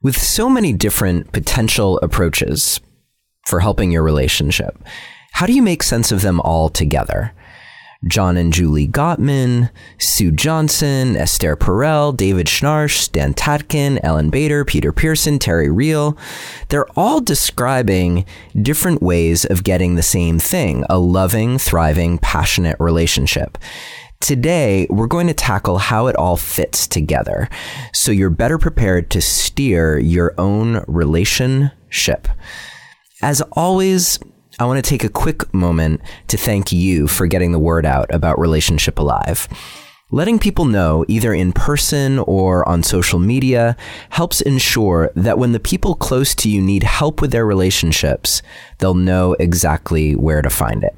With so many different potential approaches for helping your relationship, how do you make sense of them all together? John and Julie Gottman, Sue Johnson, Esther Perel, David Schnarch, Stan Tatkin, Ellyn Bader, Peter Pearson, Terry Real. They're all describing different ways of getting the same thing a loving, thriving, passionate relationship. Today, we're going to tackle how it all fits together so you're better prepared to steer your own relationship. As always, I want to take a quick moment to thank you for getting the word out about Relationship Alive. Letting people know, either in person or on social media, helps ensure that when the people close to you need help with their relationships, they'll know exactly where to find it.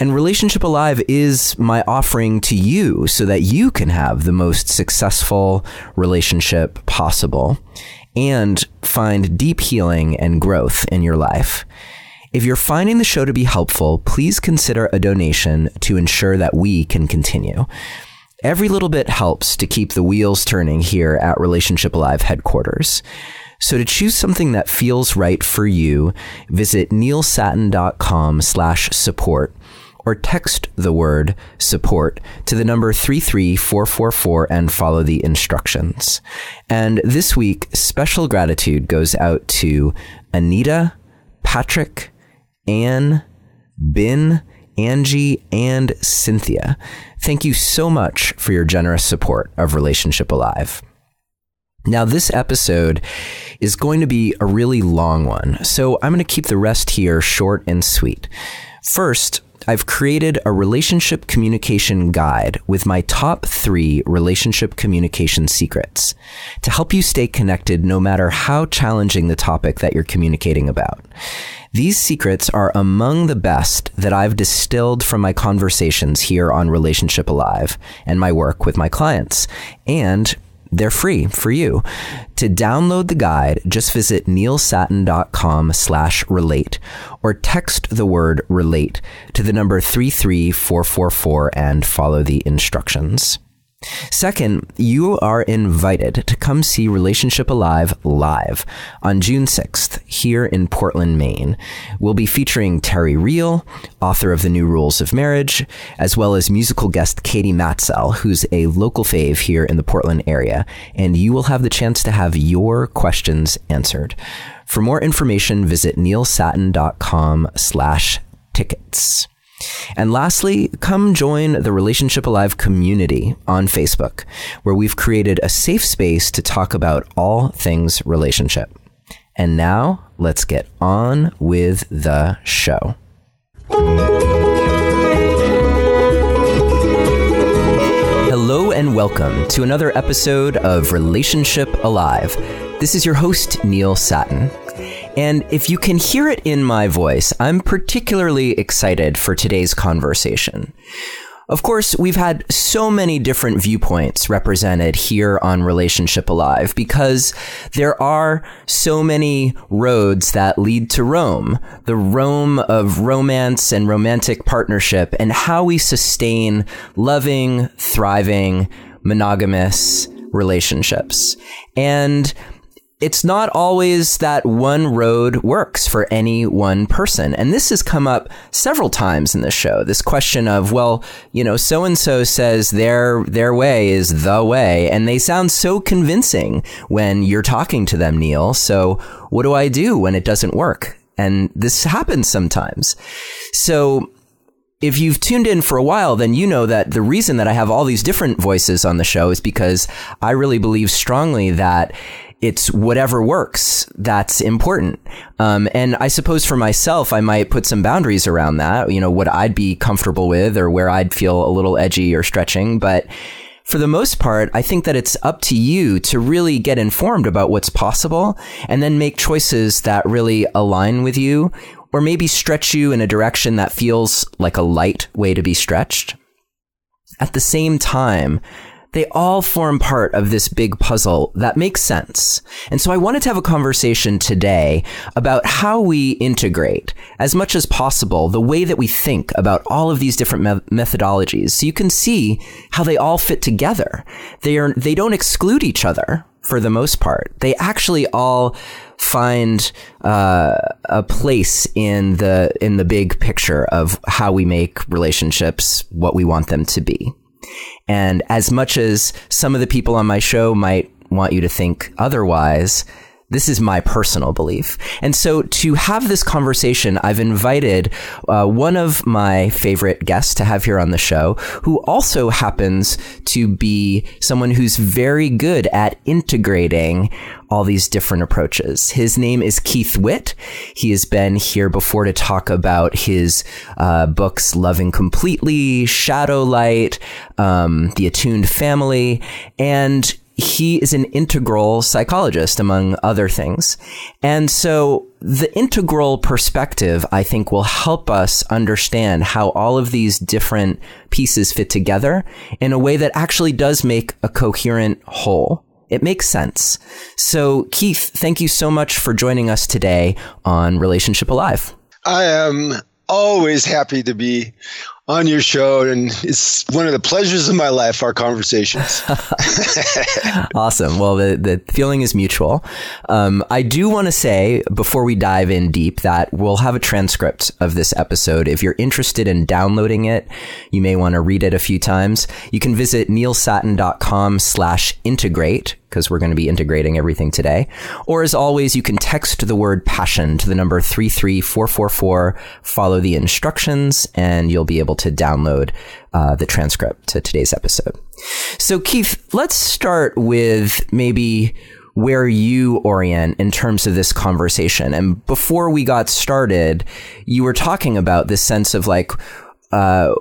And Relationship Alive is my offering to you so that you can have the most successful relationship possible and find deep healing and growth in your life. If you're finding the show to be helpful, please consider a donation to ensure that we can continue. Every little bit helps to keep the wheels turning here at Relationship Alive headquarters. So to choose something that feels right for you, visit neilsattin.com slash support or text the word support to the number 33444 and follow the instructions. And this week, special gratitude goes out to Anita, Patrick, Anne, Bin, Angie, and Cynthia. Thank you so much for your generous support of Relationship Alive. Now, this episode is going to be a really long one, so I'm going to keep the rest here short and sweet. First, I've created a relationship communication guide with my top three relationship communication secrets to help you stay connected no matter how challenging the topic that you're communicating about. These secrets are among the best that I've distilled from my conversations here on Relationship Alive and my work with my clients. And they're free for you. To download the guide, just visit neilsattin.com slash relate or text the word relate to the number 33444 and follow the instructions. Second, you are invited to come see Relationship Alive live on June 6th here in Portland, Maine. We'll be featuring Terry Real, author of The New Rules of Marriage, as well as musical guest Katie Matsell, who's a local fave here in the Portland area, and you will have the chance to have your questions answered. For more information, visit neilsattin.com slash tickets. And lastly, come join the Relationship Alive community on Facebook, where we've created a safe space to talk about all things relationship. And now, let's get on with the show. Hello, and welcome to another episode of Relationship Alive. This is your host, Neil Sattin. And if you can hear it in my voice, I'm particularly excited for today's conversation. Of course, we've had so many different viewpoints represented here on Relationship Alive because there are so many roads that lead to Rome, the Rome of romance and romantic partnership, and how we sustain loving, thriving, monogamous relationships. And it's not always that one road works for any one person. And this has come up several times in the show. This question of, well, you know, so and so says their their way is the way, and they sound so convincing when you're talking to them, Neil. So what do I do when it doesn't work? And this happens sometimes. So if you've tuned in for a while, then you know that the reason that I have all these different voices on the show is because I really believe strongly that it's whatever works that's important. Um, and I suppose for myself, I might put some boundaries around that, you know, what I'd be comfortable with or where I'd feel a little edgy or stretching. But for the most part, I think that it's up to you to really get informed about what's possible and then make choices that really align with you or maybe stretch you in a direction that feels like a light way to be stretched. At the same time, they all form part of this big puzzle that makes sense. And so I wanted to have a conversation today about how we integrate as much as possible the way that we think about all of these different me- methodologies so you can see how they all fit together. They are they don't exclude each other for the most part. They actually all find uh, a place in the in the big picture of how we make relationships what we want them to be. And as much as some of the people on my show might want you to think otherwise, this is my personal belief. And so to have this conversation, I've invited uh, one of my favorite guests to have here on the show, who also happens to be someone who's very good at integrating all these different approaches. His name is Keith Witt. He has been here before to talk about his uh, books Loving Completely, Shadowlight, um, The Attuned Family, and he is an integral psychologist, among other things. And so the integral perspective, I think, will help us understand how all of these different pieces fit together in a way that actually does make a coherent whole. It makes sense. So, Keith, thank you so much for joining us today on Relationship Alive. I am always happy to be on your show, and it's one of the pleasures of my life. Our conversations. awesome. Well, the the feeling is mutual. Um, I do want to say before we dive in deep that we'll have a transcript of this episode. If you're interested in downloading it, you may want to read it a few times. You can visit neilsattin.com/slash/integrate because we're going to be integrating everything today. Or as always, you can text the word passion to the number 33444, follow the instructions, and you'll be able to download uh, the transcript to today's episode. So, Keith, let's start with maybe where you orient in terms of this conversation. And before we got started, you were talking about this sense of like, uh,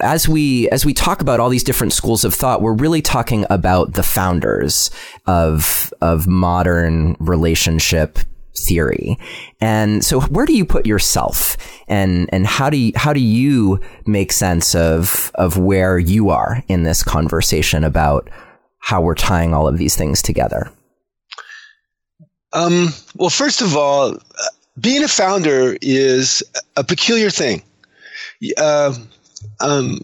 as we as we talk about all these different schools of thought, we're really talking about the founders of of modern relationship theory. And so where do you put yourself and and how do you, how do you make sense of of where you are in this conversation about how we're tying all of these things together? Um, well, first of all, being a founder is a peculiar thing. Uh, um,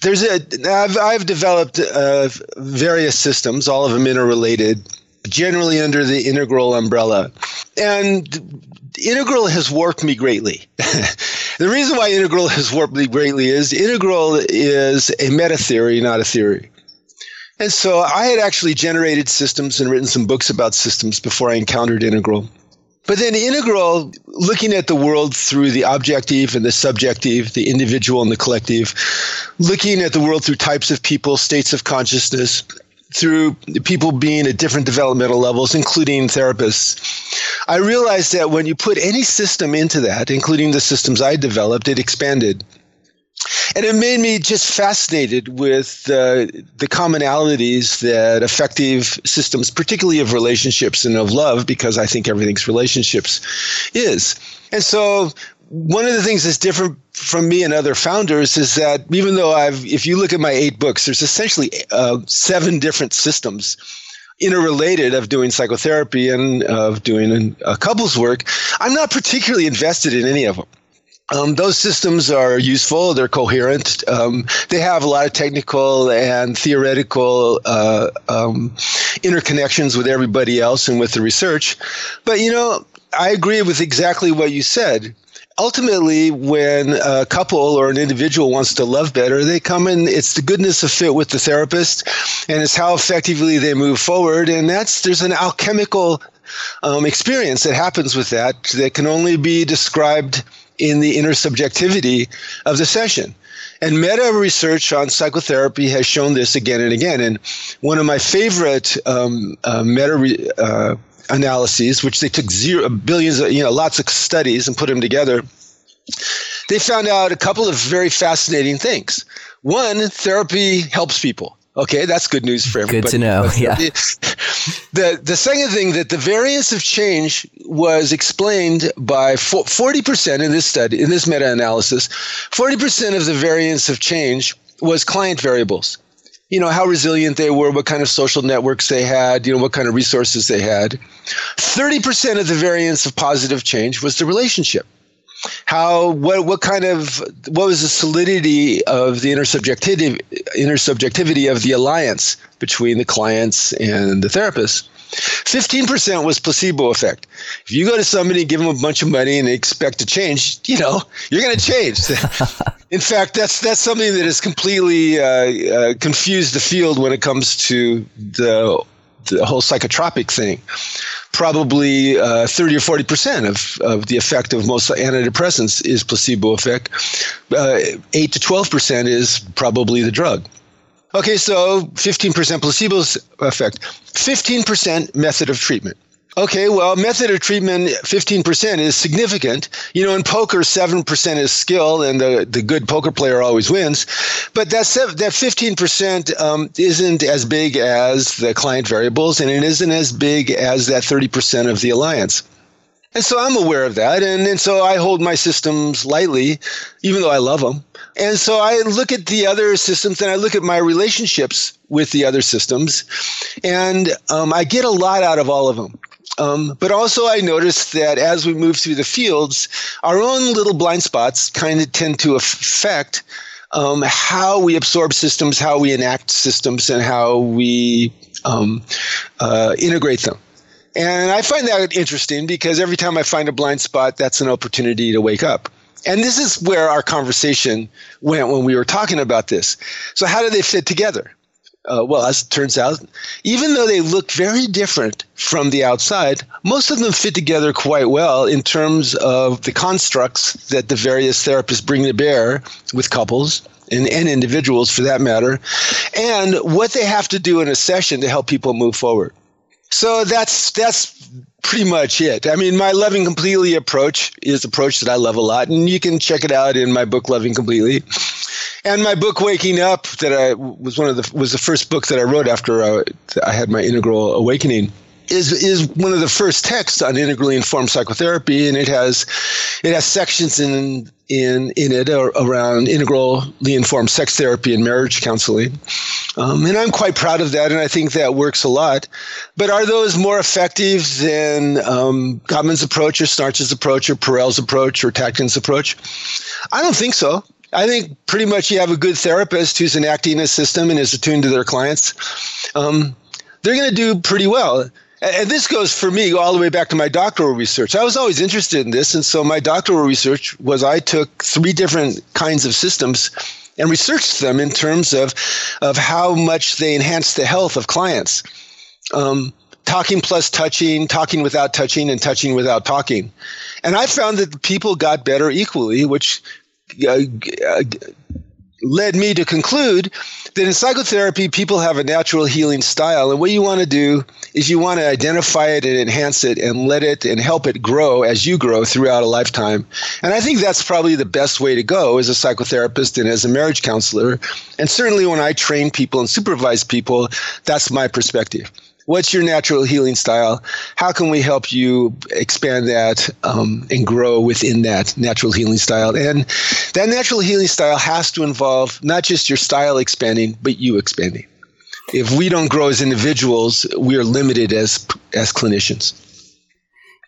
there's a I've, I've developed uh, various systems, all of them interrelated, generally under the integral umbrella, and integral has warped me greatly. the reason why integral has warped me greatly is integral is a meta theory, not a theory. And so I had actually generated systems and written some books about systems before I encountered integral. But then integral, looking at the world through the objective and the subjective, the individual and the collective, looking at the world through types of people, states of consciousness, through people being at different developmental levels, including therapists, I realized that when you put any system into that, including the systems I developed, it expanded. And it made me just fascinated with uh, the commonalities that effective systems, particularly of relationships and of love, because I think everything's relationships, is. And so one of the things that's different from me and other founders is that even though I've, if you look at my eight books, there's essentially uh, seven different systems interrelated of doing psychotherapy and of doing a couples work. I'm not particularly invested in any of them. Um, those systems are useful. They're coherent. Um, they have a lot of technical and theoretical uh, um, interconnections with everybody else and with the research. But you know, I agree with exactly what you said. Ultimately, when a couple or an individual wants to love better, they come in. It's the goodness of fit with the therapist, and it's how effectively they move forward. And that's there's an alchemical um, experience that happens with that that can only be described in the intersubjectivity of the session. And meta research on psychotherapy has shown this again and again. And one of my favorite um, uh, meta re- uh, analyses, which they took zero billions, of, you know, lots of studies and put them together, they found out a couple of very fascinating things. One, therapy helps people. Okay, that's good news for everybody. Good to know. Yeah. The the second thing that the variance of change was explained by forty percent in this study in this meta analysis. Forty percent of the variance of change was client variables. You know how resilient they were, what kind of social networks they had, you know what kind of resources they had. Thirty percent of the variance of positive change was the relationship. how what what kind of what was the solidity of the intersubjectivity intersubjectivity of the alliance between the clients and the therapist 15% was placebo effect. If you go to somebody, give them a bunch of money and they expect to change, you know, you're going to change. In fact, that's that's something that has completely uh, uh, confused the field when it comes to the the whole psychotropic thing. Probably uh, 30 or 40 percent of, of the effect of most antidepressants is placebo effect. Uh, 8 to 12 percent is probably the drug. Okay, so 15% placebo effect, 15% method of treatment. Okay, well, method of treatment, 15% is significant. You know, in poker, 7% is skill, and the, the good poker player always wins. But that, that 15% um, isn't as big as the client variables, and it isn't as big as that 30% of the alliance. And so I'm aware of that. And, and so I hold my systems lightly, even though I love them. And so I look at the other systems and I look at my relationships with the other systems. And um, I get a lot out of all of them. Um, but also, I notice that as we move through the fields, our own little blind spots kind of tend to affect um, how we absorb systems, how we enact systems, and how we um, uh, integrate them. And I find that interesting because every time I find a blind spot, that's an opportunity to wake up. And this is where our conversation went when we were talking about this. So, how do they fit together? Uh, well, as it turns out, even though they look very different from the outside, most of them fit together quite well in terms of the constructs that the various therapists bring to bear with couples and, and individuals for that matter, and what they have to do in a session to help people move forward. So that's that's pretty much it. I mean, my loving completely approach is approach that I love a lot, and you can check it out in my book Loving Completely, and my book Waking Up that I was one of the was the first book that I wrote after I, uh, I had my integral awakening is is one of the first texts on integrally informed psychotherapy, and it has it has sections in in in it around integrally informed sex therapy and marriage counseling, um, and I'm quite proud of that, and I think that works a lot. But are those more effective than um, Gottman's approach, or Schnarch's approach, or Perel's approach, or Tatkin's approach? I don't think so. I think pretty much you have a good therapist who's enacting a system and is attuned to their clients. Um, they're going to do pretty well and this goes for me all the way back to my doctoral research. I was always interested in this, and so my doctoral research was I took three different kinds of systems and researched them in terms of of how much they enhance the health of clients. Um, talking plus touching, talking without touching, and touching without talking. And I found that people got better equally, which uh, uh led me to conclude that in psychotherapy, people have a natural healing style. And what you want to do is you want to identify it and enhance it and let it and help it grow as you grow throughout a lifetime. And I think that's probably the best way to go as a psychotherapist and as a marriage counselor. And certainly when I train people and supervise people, that's my perspective. What's your natural healing style? How can we help you expand that um, and grow within that natural healing style? And that natural healing style has to involve not just your style expanding, but you expanding. If we don't grow as individuals, we are limited as as clinicians.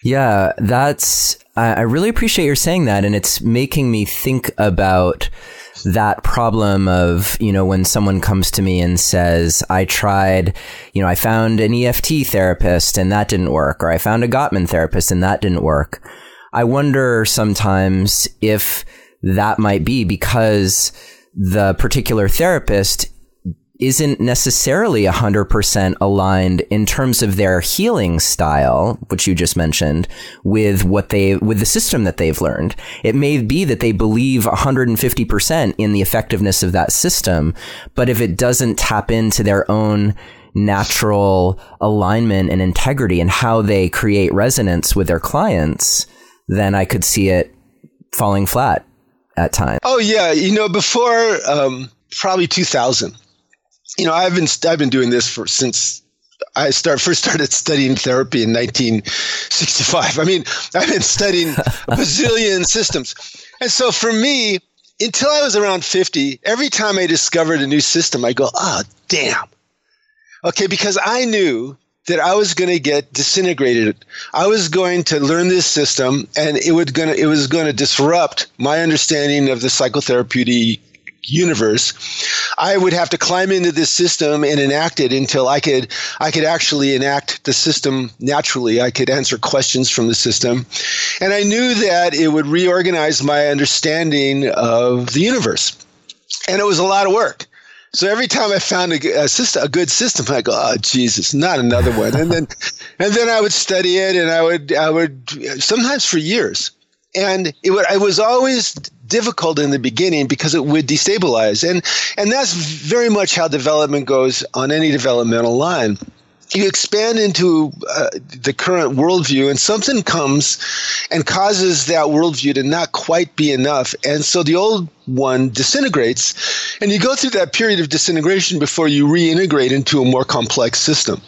Yeah, that's. I really appreciate your saying that, and it's making me think about that problem of, you know, when someone comes to me and says, I tried, you know, I found an EFT therapist and that didn't work, or I found a Gottman therapist and that didn't work. I wonder sometimes if that might be because the particular therapist isn't necessarily 100% aligned in terms of their healing style, which you just mentioned, with what they, with the system that they've learned. It may be that they believe 150% in the effectiveness of that system, but if it doesn't tap into their own natural alignment and integrity and how they create resonance with their clients, then I could see it falling flat at times. Oh yeah, you know, before um, probably 2000, you know, I've been I've been doing this for since I start first started studying therapy in 1965. I mean, I've been studying a bazillion systems, and so for me, until I was around 50, every time I discovered a new system, I go, "Ah, oh, damn." Okay, because I knew that I was going to get disintegrated. I was going to learn this system, and it would going to it was going to disrupt my understanding of the psychotherapeutic universe. I would have to climb into this system and enact it until I could I could actually enact the system naturally. I could answer questions from the system, and I knew that it would reorganize my understanding of the universe. And it was a lot of work. So every time I found a, a, system, a good system, I go, "Oh Jesus, not another one!" And then, and then I would study it, and I would, I would, sometimes for years. And it, it was always difficult in the beginning because it would destabilize, and and that's very much how development goes on any developmental line. You expand into uh, the current worldview and something comes and causes that worldview to not quite be enough. And so the old one disintegrates and you go through that period of disintegration before you reintegrate into a more complex system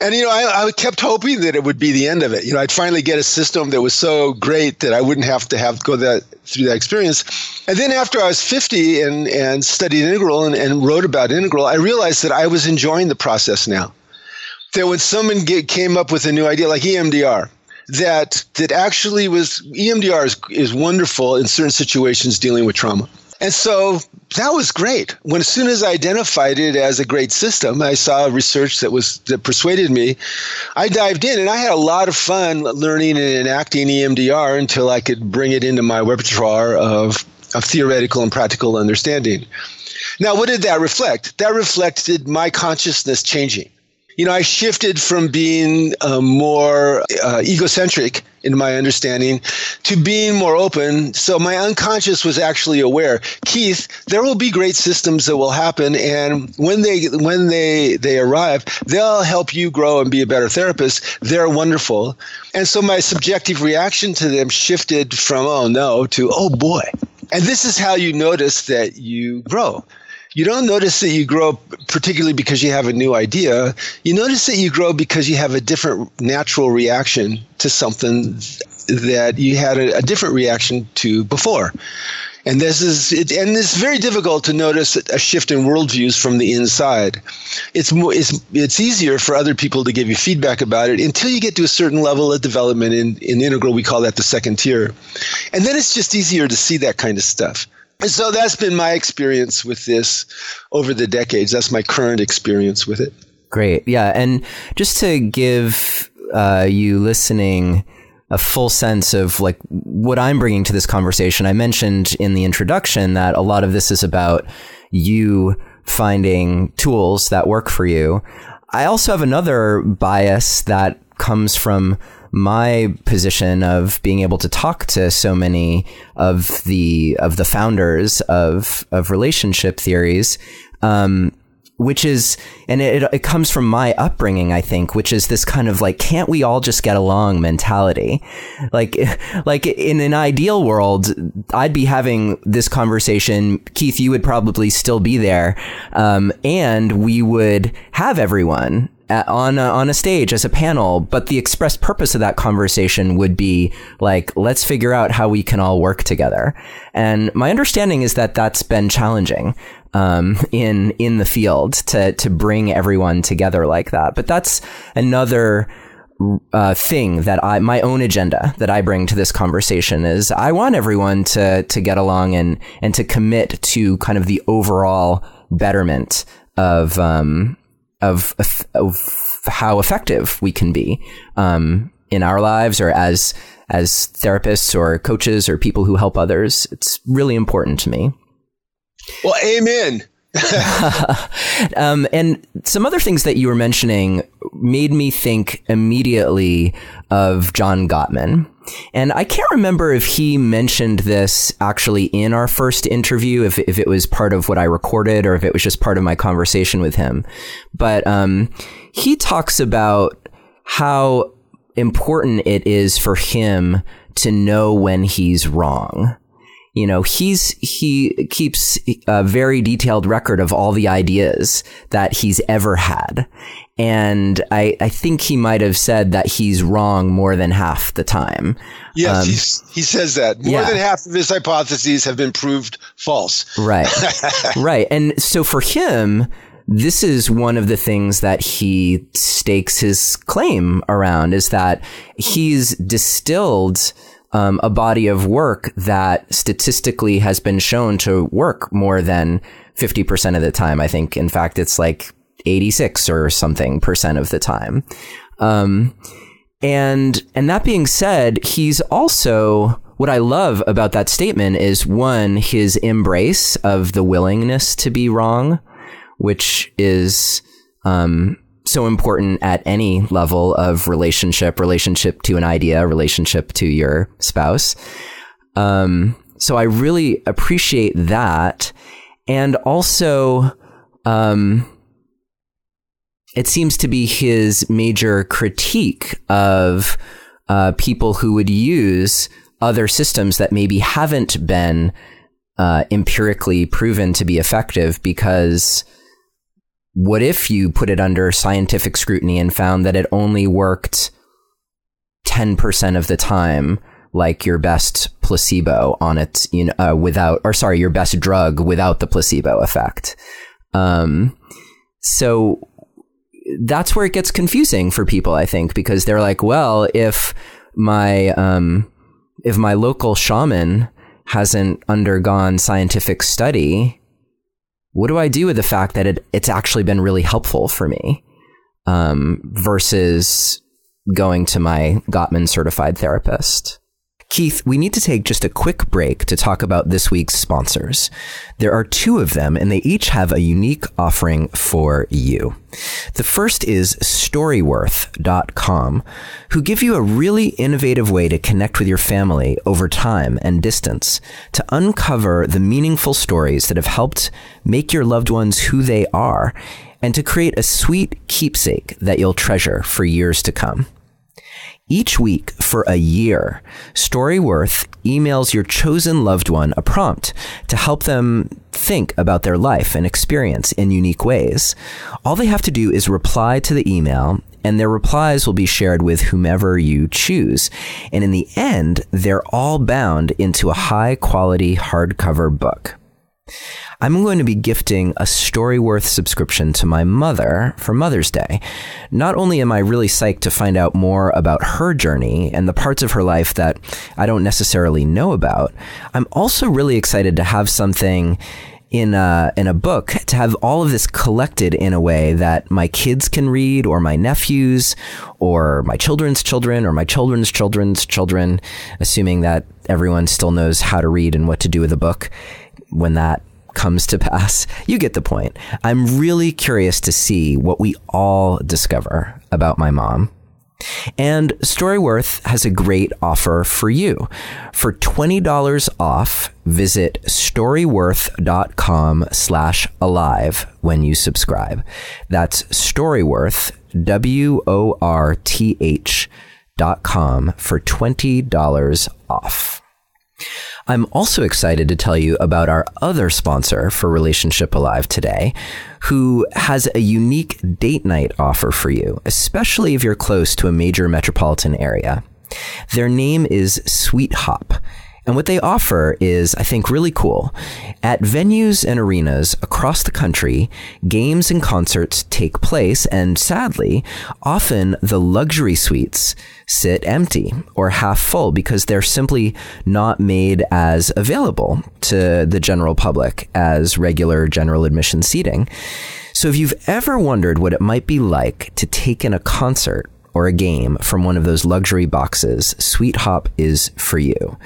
and you know I, I kept hoping that it would be the end of it. You know i'd finally get a system that was so great that i wouldn't have to have go that through that experience. And then after i was 50 and and studied integral and, and wrote about integral i realized that i was enjoying the process now. That when someone get, came up with a new idea like EMDR, that that actually was EMDR is, is wonderful in certain situations dealing with trauma. And so that was great. When as soon as I identified it as a great system, I saw research that was that persuaded me. I dived in and I had a lot of fun learning and enacting EMDR until I could bring it into my repertoire of, of theoretical and practical understanding. Now, what did that reflect? That reflected my consciousness changing you know, I shifted from being uh, more uh, egocentric in my understanding to being more open. So my unconscious was actually aware. Keith, there will be great systems that will happen, and when they when they they arrive, they'll help you grow and be a better therapist. They're wonderful, and so my subjective reaction to them shifted from oh no to oh boy. And this is how you notice that you grow you don't notice that you grow particularly because you have a new idea. You notice that you grow because you have a different natural reaction to something that you had a, a different reaction to before. And this is, it, and it's very difficult to notice a shift in worldviews from the inside. It's more, it's, it's easier for other people to give you feedback about it until you get to a certain level of development. In, in integral, we call that the second tier. And then it's just easier to see that kind of stuff. So that's been my experience with this over the decades. That's my current experience with it. Great. Yeah. And just to give uh, you listening a full sense of like what I'm bringing to this conversation, I mentioned in the introduction that a lot of this is about you finding tools that work for you. I also have another bias that comes from my position of being able to talk to so many of the of the founders of of relationship theories um, which is and it, it comes from my upbringing i think which is this kind of like can't we all just get along mentality. Like like in an ideal world i'd be having this conversation. Keith you would probably still be there. Um, and we would have everyone on a, on a stage as a panel, but the express purpose of that conversation would be like, let's figure out how we can all work together. And my understanding is that that's been challenging um, in in the field to to bring everyone together like that. But that's another. Uh, thing that I my own agenda that I bring to this conversation is I want everyone to to get along and and to commit to kind of the overall betterment of um, of, of how effective we can be um, in our lives or as as therapists or coaches or people who help others. It's really important to me. Well, amen. um, and some other things that you were mentioning made me think immediately of John Gottman. And I can't remember if he mentioned this actually in our first interview, if, if it was part of what I recorded or if it was just part of my conversation with him. But um, he talks about how important it is for him to know when he's wrong you know he's he keeps a very detailed record of all the ideas that he's ever had and I, I think he might have said that he's wrong more than half the time. Yes, um, he says that more yeah. than half of his hypotheses have been proved false. Right, right, and so for him, this is one of the things that he stakes his claim around is that he's distilled um, a body of work that statistically has been shown to work more than 50% of the time. I think, in fact, it's like 86 or something percent of the time. Um, and, and that being said, he's also, what I love about that statement is one, his embrace of the willingness to be wrong, which is, um, so important at any level of relationship, relationship to an idea, relationship to your spouse. Um, so I really appreciate that. And also, um, it seems to be his major critique of uh, people who would use other systems that maybe haven't been uh, empirically proven to be effective because what if you put it under scientific scrutiny and found that it only worked 10% of the time like your best placebo on it you know uh, without or sorry your best drug without the placebo effect? Um, so that's where it gets confusing for people i think because they're like well if my um, if my local shaman hasn't undergone scientific study what do I do with the fact that it, it's actually been really helpful for me um, versus going to my Gottman certified therapist? Keith, we need to take just a quick break to talk about this week's sponsors. There are two of them, and they each have a unique offering for you. The first is Storyworth.com, who give you a really innovative way to connect with your family over time and distance to uncover the meaningful stories that have helped make your loved ones who they are and to create a sweet keepsake that you'll treasure for years to come. Each week for a year, Storyworth emails your chosen loved one a prompt to help them think about their life and experience in unique ways. All they have to do is reply to the email and their replies will be shared with whomever you choose. And in the end, they're all bound into a high quality hardcover book. I'm going to be gifting a Storyworth subscription to my mother for Mother's Day. Not only am I really psyched to find out more about her journey and the parts of her life that I don't necessarily know about, I'm also really excited to have something in a, in a book to have all of this collected in a way that my kids can read or my nephews or my children's children or my children's children's children, assuming that everyone still knows how to read and what to do with a book when that comes to pass. You get the point. I'm really curious to see what we all discover about my mom. And Storyworth has a great offer for you. For $20 off, visit storyworth.com slash alive when you subscribe. That's Storyworth, W-O-R-T-H dot com for $20 off. I'm also excited to tell you about our other sponsor for Relationship Alive today, who has a unique date night offer for you, especially if you're close to a major metropolitan area. Their name is SuiteHop. And what they offer is, I think, really cool. At venues and arenas across the country, games and concerts take place, and sadly, often the luxury suites sit empty or half full because they're simply not made as available to the general public as regular general admission seating. So if you've ever wondered what it might be like to take in a concert or a game from one of those luxury boxes, SuiteHop is for you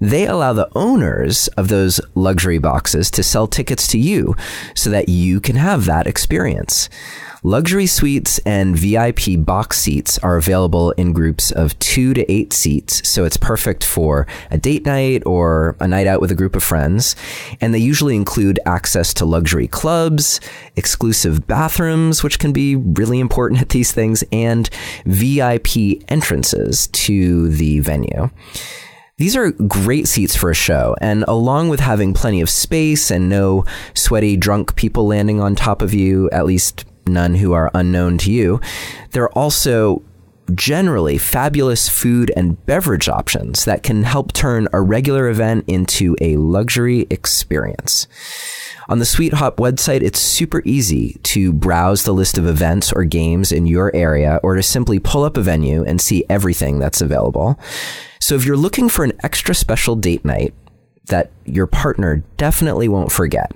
they allow the owners of those luxury boxes to sell tickets to you so that you can have that experience. Luxury suites and VIP box seats are available in groups of two to eight seats, so it's perfect for a date night or a night out with a group of friends. And they usually include access to luxury clubs, exclusive bathrooms, which can be really important at these things, and VIP entrances to the venue. These are great seats for a show, and along with having plenty of space and no sweaty, drunk people landing on top of you, at least none who are unknown to you, they're also generally fabulous food and beverage options that can help turn a regular event into a luxury experience. On the SuiteHop website, it's super easy to browse the list of events or games in your area or to simply pull up a venue and see everything that's available. So if you're looking for an extra special date night that your partner definitely won't forget,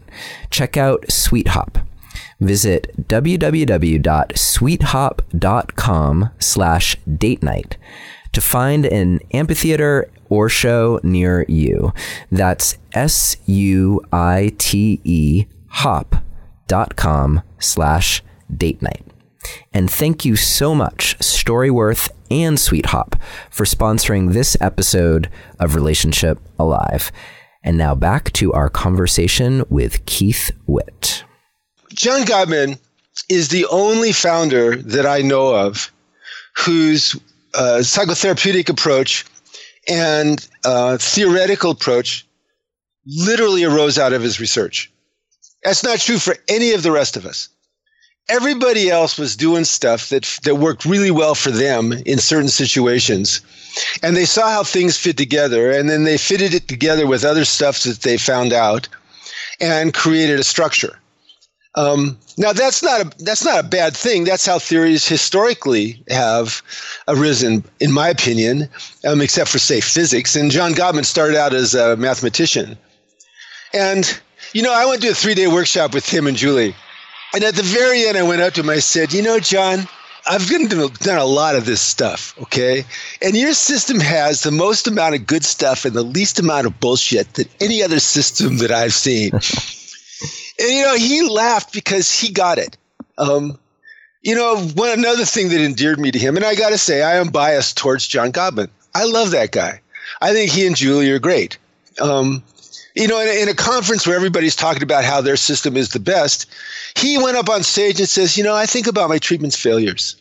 check out SuiteHop. Visit www.suitehop.com slash date night to find an amphitheater or show near you. That's S U I T E hop.com slash date night. And thank you so much, Storyworth and SuiteHop, for sponsoring this episode of Relationship Alive. And now back to our conversation with Keith Witt. John Gottman is the only founder that I know of whose uh, psychotherapeutic approach and uh, theoretical approach literally arose out of his research. That's not true for any of the rest of us. Everybody else was doing stuff that that worked really well for them in certain situations, and they saw how things fit together, and then they fitted it together with other stuff that they found out, and created a structure. Um, now that's not a that's not a bad thing. That's how theories historically have arisen, in my opinion, um, except for say physics. And John Gottman started out as a mathematician, and you know I went to a three day workshop with him and Julie, and at the very end I went up to him. I said, you know, John. I've done a lot of this stuff, okay? And your system has the most amount of good stuff and the least amount of bullshit than any other system that I've seen. And you know, he laughed because he got it. Um, you know, one another thing that endeared me to him, and I got to say, I am biased towards John Gottman. I love that guy. I think he and Julie are great. Um, you know, in a, in a, conference where everybody's talking about how their system is the best, he went up on stage and says, "You know, I think about my treatment's failures."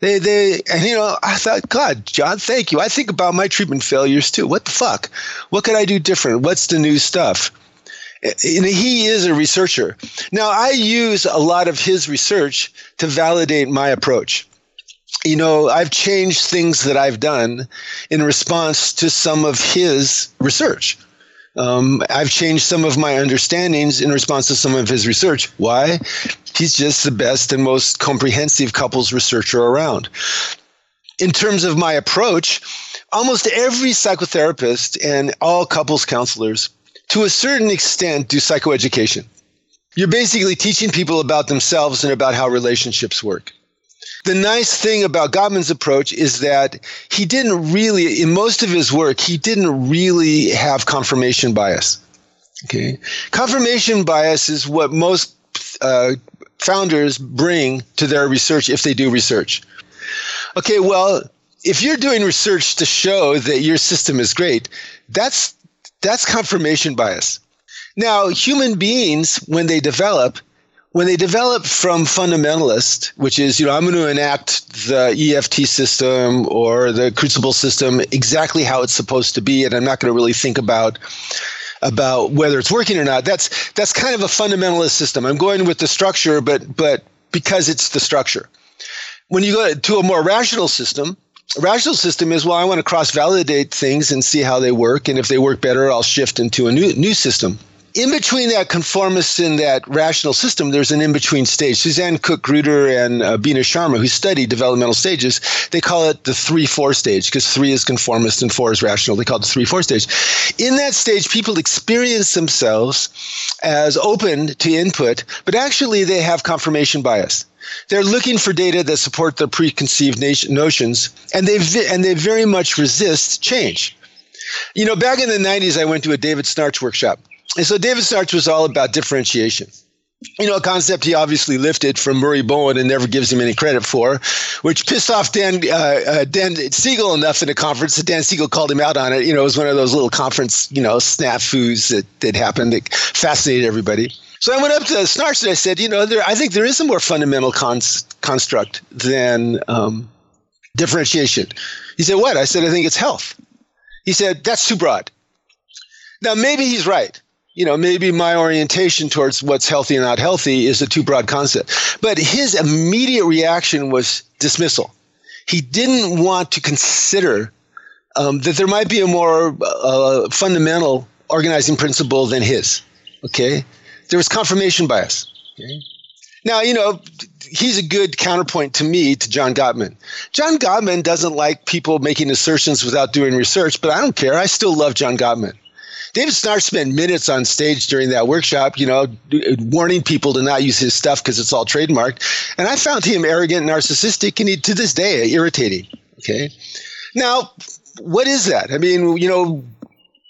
They, they, and you know, I thought, God, John, thank you. I think about my treatment failures too. What the fuck? What could I do different? What's the new stuff? He is a researcher. Now, I use a lot of his research to validate my approach. You know, I've changed things that I've done in response to some of his research. Um, I've changed some of my understandings in response to some of his research. Why? He's just the best and most comprehensive couples researcher around. In terms of my approach, almost every psychotherapist and all couples counselors to a certain extent, do psychoeducation. You're basically teaching people about themselves and about how relationships work. The nice thing about Gottman's approach is that he didn't really, in most of his work, he didn't really have confirmation bias. Okay, confirmation bias is what most uh, founders bring to their research if they do research. Okay, well, if you're doing research to show that your system is great, that's that's confirmation bias. Now, human beings, when they develop, when they develop from fundamentalist, which is, you know, I'm going to enact the EFT system or the crucible system exactly how it's supposed to be, and I'm not going to really think about about whether it's working or not. That's that's kind of a fundamentalist system. I'm going with the structure, but but because it's the structure. When you go to a more rational system, rational system is well i want to cross validate things and see how they work and if they work better i'll shift into a new new system in between that conformist and that rational system, there's an in between stage. Suzanne Cook Greuter and uh, Beena Sharma, who study developmental stages, they call it the 3 4 stage because 3 is conformist and 4 is rational. They call it the 3 4 stage. In that stage, people experience themselves as open to input, but actually they have confirmation bias. They're looking for data that support their preconceived notions, and they and they very much resist change. You know, back in the 90s, I went to a David Schnarch workshop. And so David Schnarch was all about differentiation. You know, a concept he obviously lifted from Murray Bowen and never gives him any credit for, which pissed off Dan uh, uh, Dan Siegel enough in a conference that Dan Siegel called him out on it. You know, it was one of those little conference, you know, snafus that, that happened that fascinated everybody. So I went up to Schnarch and I said, you know, there, I think there is a more fundamental cons- construct than um, differentiation. He said, what? I said, I think it's health. He said, that's too broad. Now, maybe he's right. You know, maybe my orientation towards what's healthy and not healthy is a too broad concept. But his immediate reaction was dismissal. he didn't want to consider um, that there might be a more uh, fundamental organizing principle than his. Okay, there was confirmation bias. Okay? Now you know he's a good counterpoint to me to John Gottman. John Gottman doesn't like people making assertions without doing research, but I don't care. I still love John Gottman. David Schnarch spent minutes on stage during that workshop, you know, warning people to not use his stuff because it's all trademarked. And I found him arrogant, narcissistic, and he, to this day, irritating. Okay. Now, what is that? I mean, you know,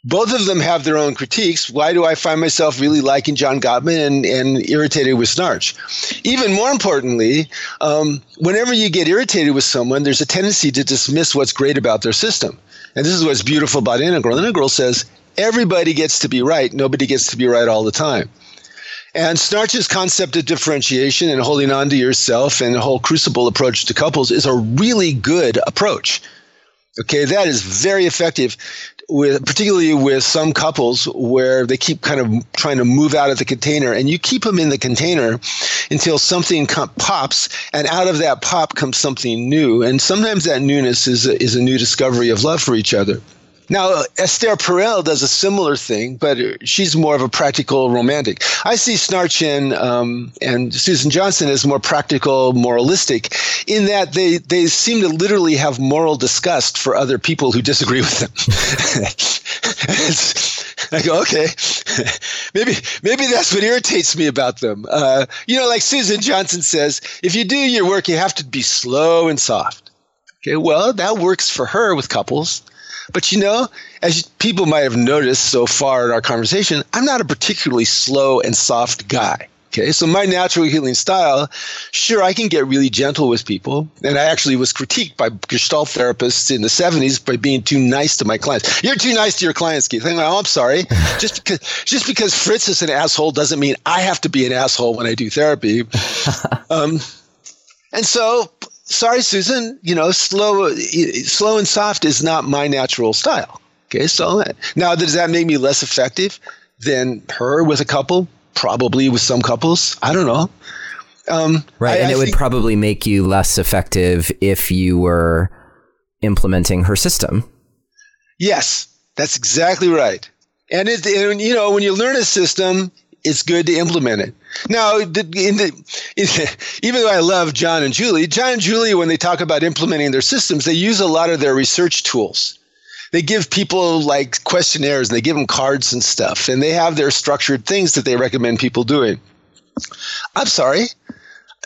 both of them have their own critiques. Why do I find myself really liking John Gottman and, and irritated with Schnarch? Even more importantly, um, whenever you get irritated with someone, there's a tendency to dismiss what's great about their system. And this is what's beautiful about Integral. Integral says everybody gets to be right, nobody gets to be right all the time. And Schnarch's concept of differentiation and holding on to yourself and the whole crucible approach to couples is a really good approach. Okay, that is very effective with particularly with some couples where they keep kind of trying to move out of the container and you keep them in the container until something pops and out of that pop comes something new and sometimes that newness is a, is a new discovery of love for each other now, Esther Perel does a similar thing, but she's more of a practical romantic. I see Snarchin and, um, and Susan Johnson as more practical, moralistic, in that they, they seem to literally have moral disgust for other people who disagree with them. I go, okay, maybe maybe that's what irritates me about them. Uh, you know, like Susan Johnson says, if you do your work, you have to be slow and soft. Okay, well, that works for her with couples. But you know, as people might have noticed so far in our conversation, I'm not a particularly slow and soft guy. Okay, so my natural healing style, sure, I can get really gentle with people. And I actually was critiqued by Gestalt therapists in the 70s by being too nice to my clients. You're too nice to your clients, Keith. I'm, like, oh, I'm sorry. just because just because Fritz is an asshole doesn't mean I have to be an asshole when I do therapy. um, and so sorry, Susan, you know, slow, slow and soft is not my natural style. Okay, so now does that make me less effective than her with a couple? Probably with some couples. I don't know. Um, right, I, and I it would probably make you less effective if you were implementing her system. Yes, that's exactly right. And it, and, you know, when you learn a system, it's good to implement it. Now, in the, in, even though I love John and Julie, John and Julie, when they talk about implementing their systems, they use a lot of their research tools. They give people like questionnaires and they give them cards and stuff, and they have their structured things that they recommend people doing. I'm sorry.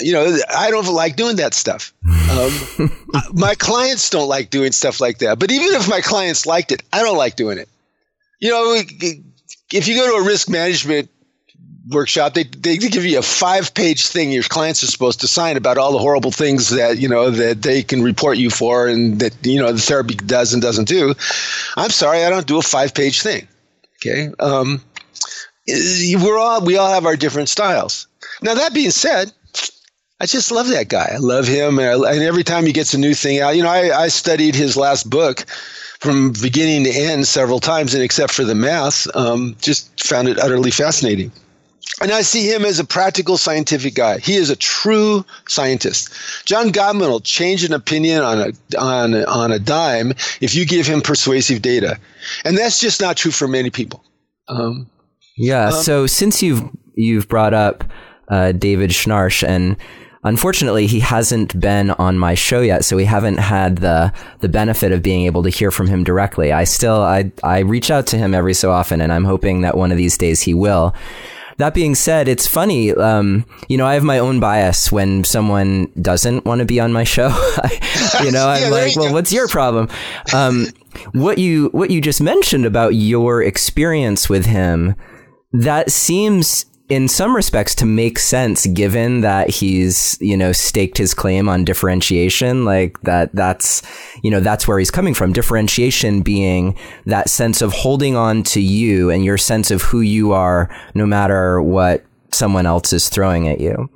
You know, I don't like doing that stuff. Um, my clients don't like doing stuff like that. But even if my clients liked it, I don't like doing it. You know, if you go to a risk management workshop, they, they give you a five page thing your clients are supposed to sign about all the horrible things that, you know, that they can report you for and that, you know, the therapy does and doesn't do. I'm sorry, I don't do a five page thing. Okay. Um, we're all, we all have our different styles. Now, that being said, I just love that guy. I love him. And, I, and every time he gets a new thing out, you know, I, I studied his last book from beginning to end several times, and except for the math, um, just found it utterly fascinating. And I see him as a practical scientific guy. He is a true scientist. John Gottman will change an opinion on a, on, a, on a dime if you give him persuasive data. And that's just not true for many people. Um, yeah. Um, so since you've, you've brought up uh, David Schnarch and unfortunately he hasn't been on my show yet so we haven't had the the benefit of being able to hear from him directly i still i i reach out to him every so often and i'm hoping that one of these days he will that being said, it's funny. Um, you know, I have my own bias when someone doesn't want to be on my show. you know, I'm yeah, like, well, go. what's your problem? Um, what you what you just mentioned about your experience with him, that seems in some respects to make sense given that he's you know staked his claim on differentiation like that that's you know that's where he's coming from. Differentiation being that sense of holding on to you and your sense of who you are no matter what someone else is throwing at you.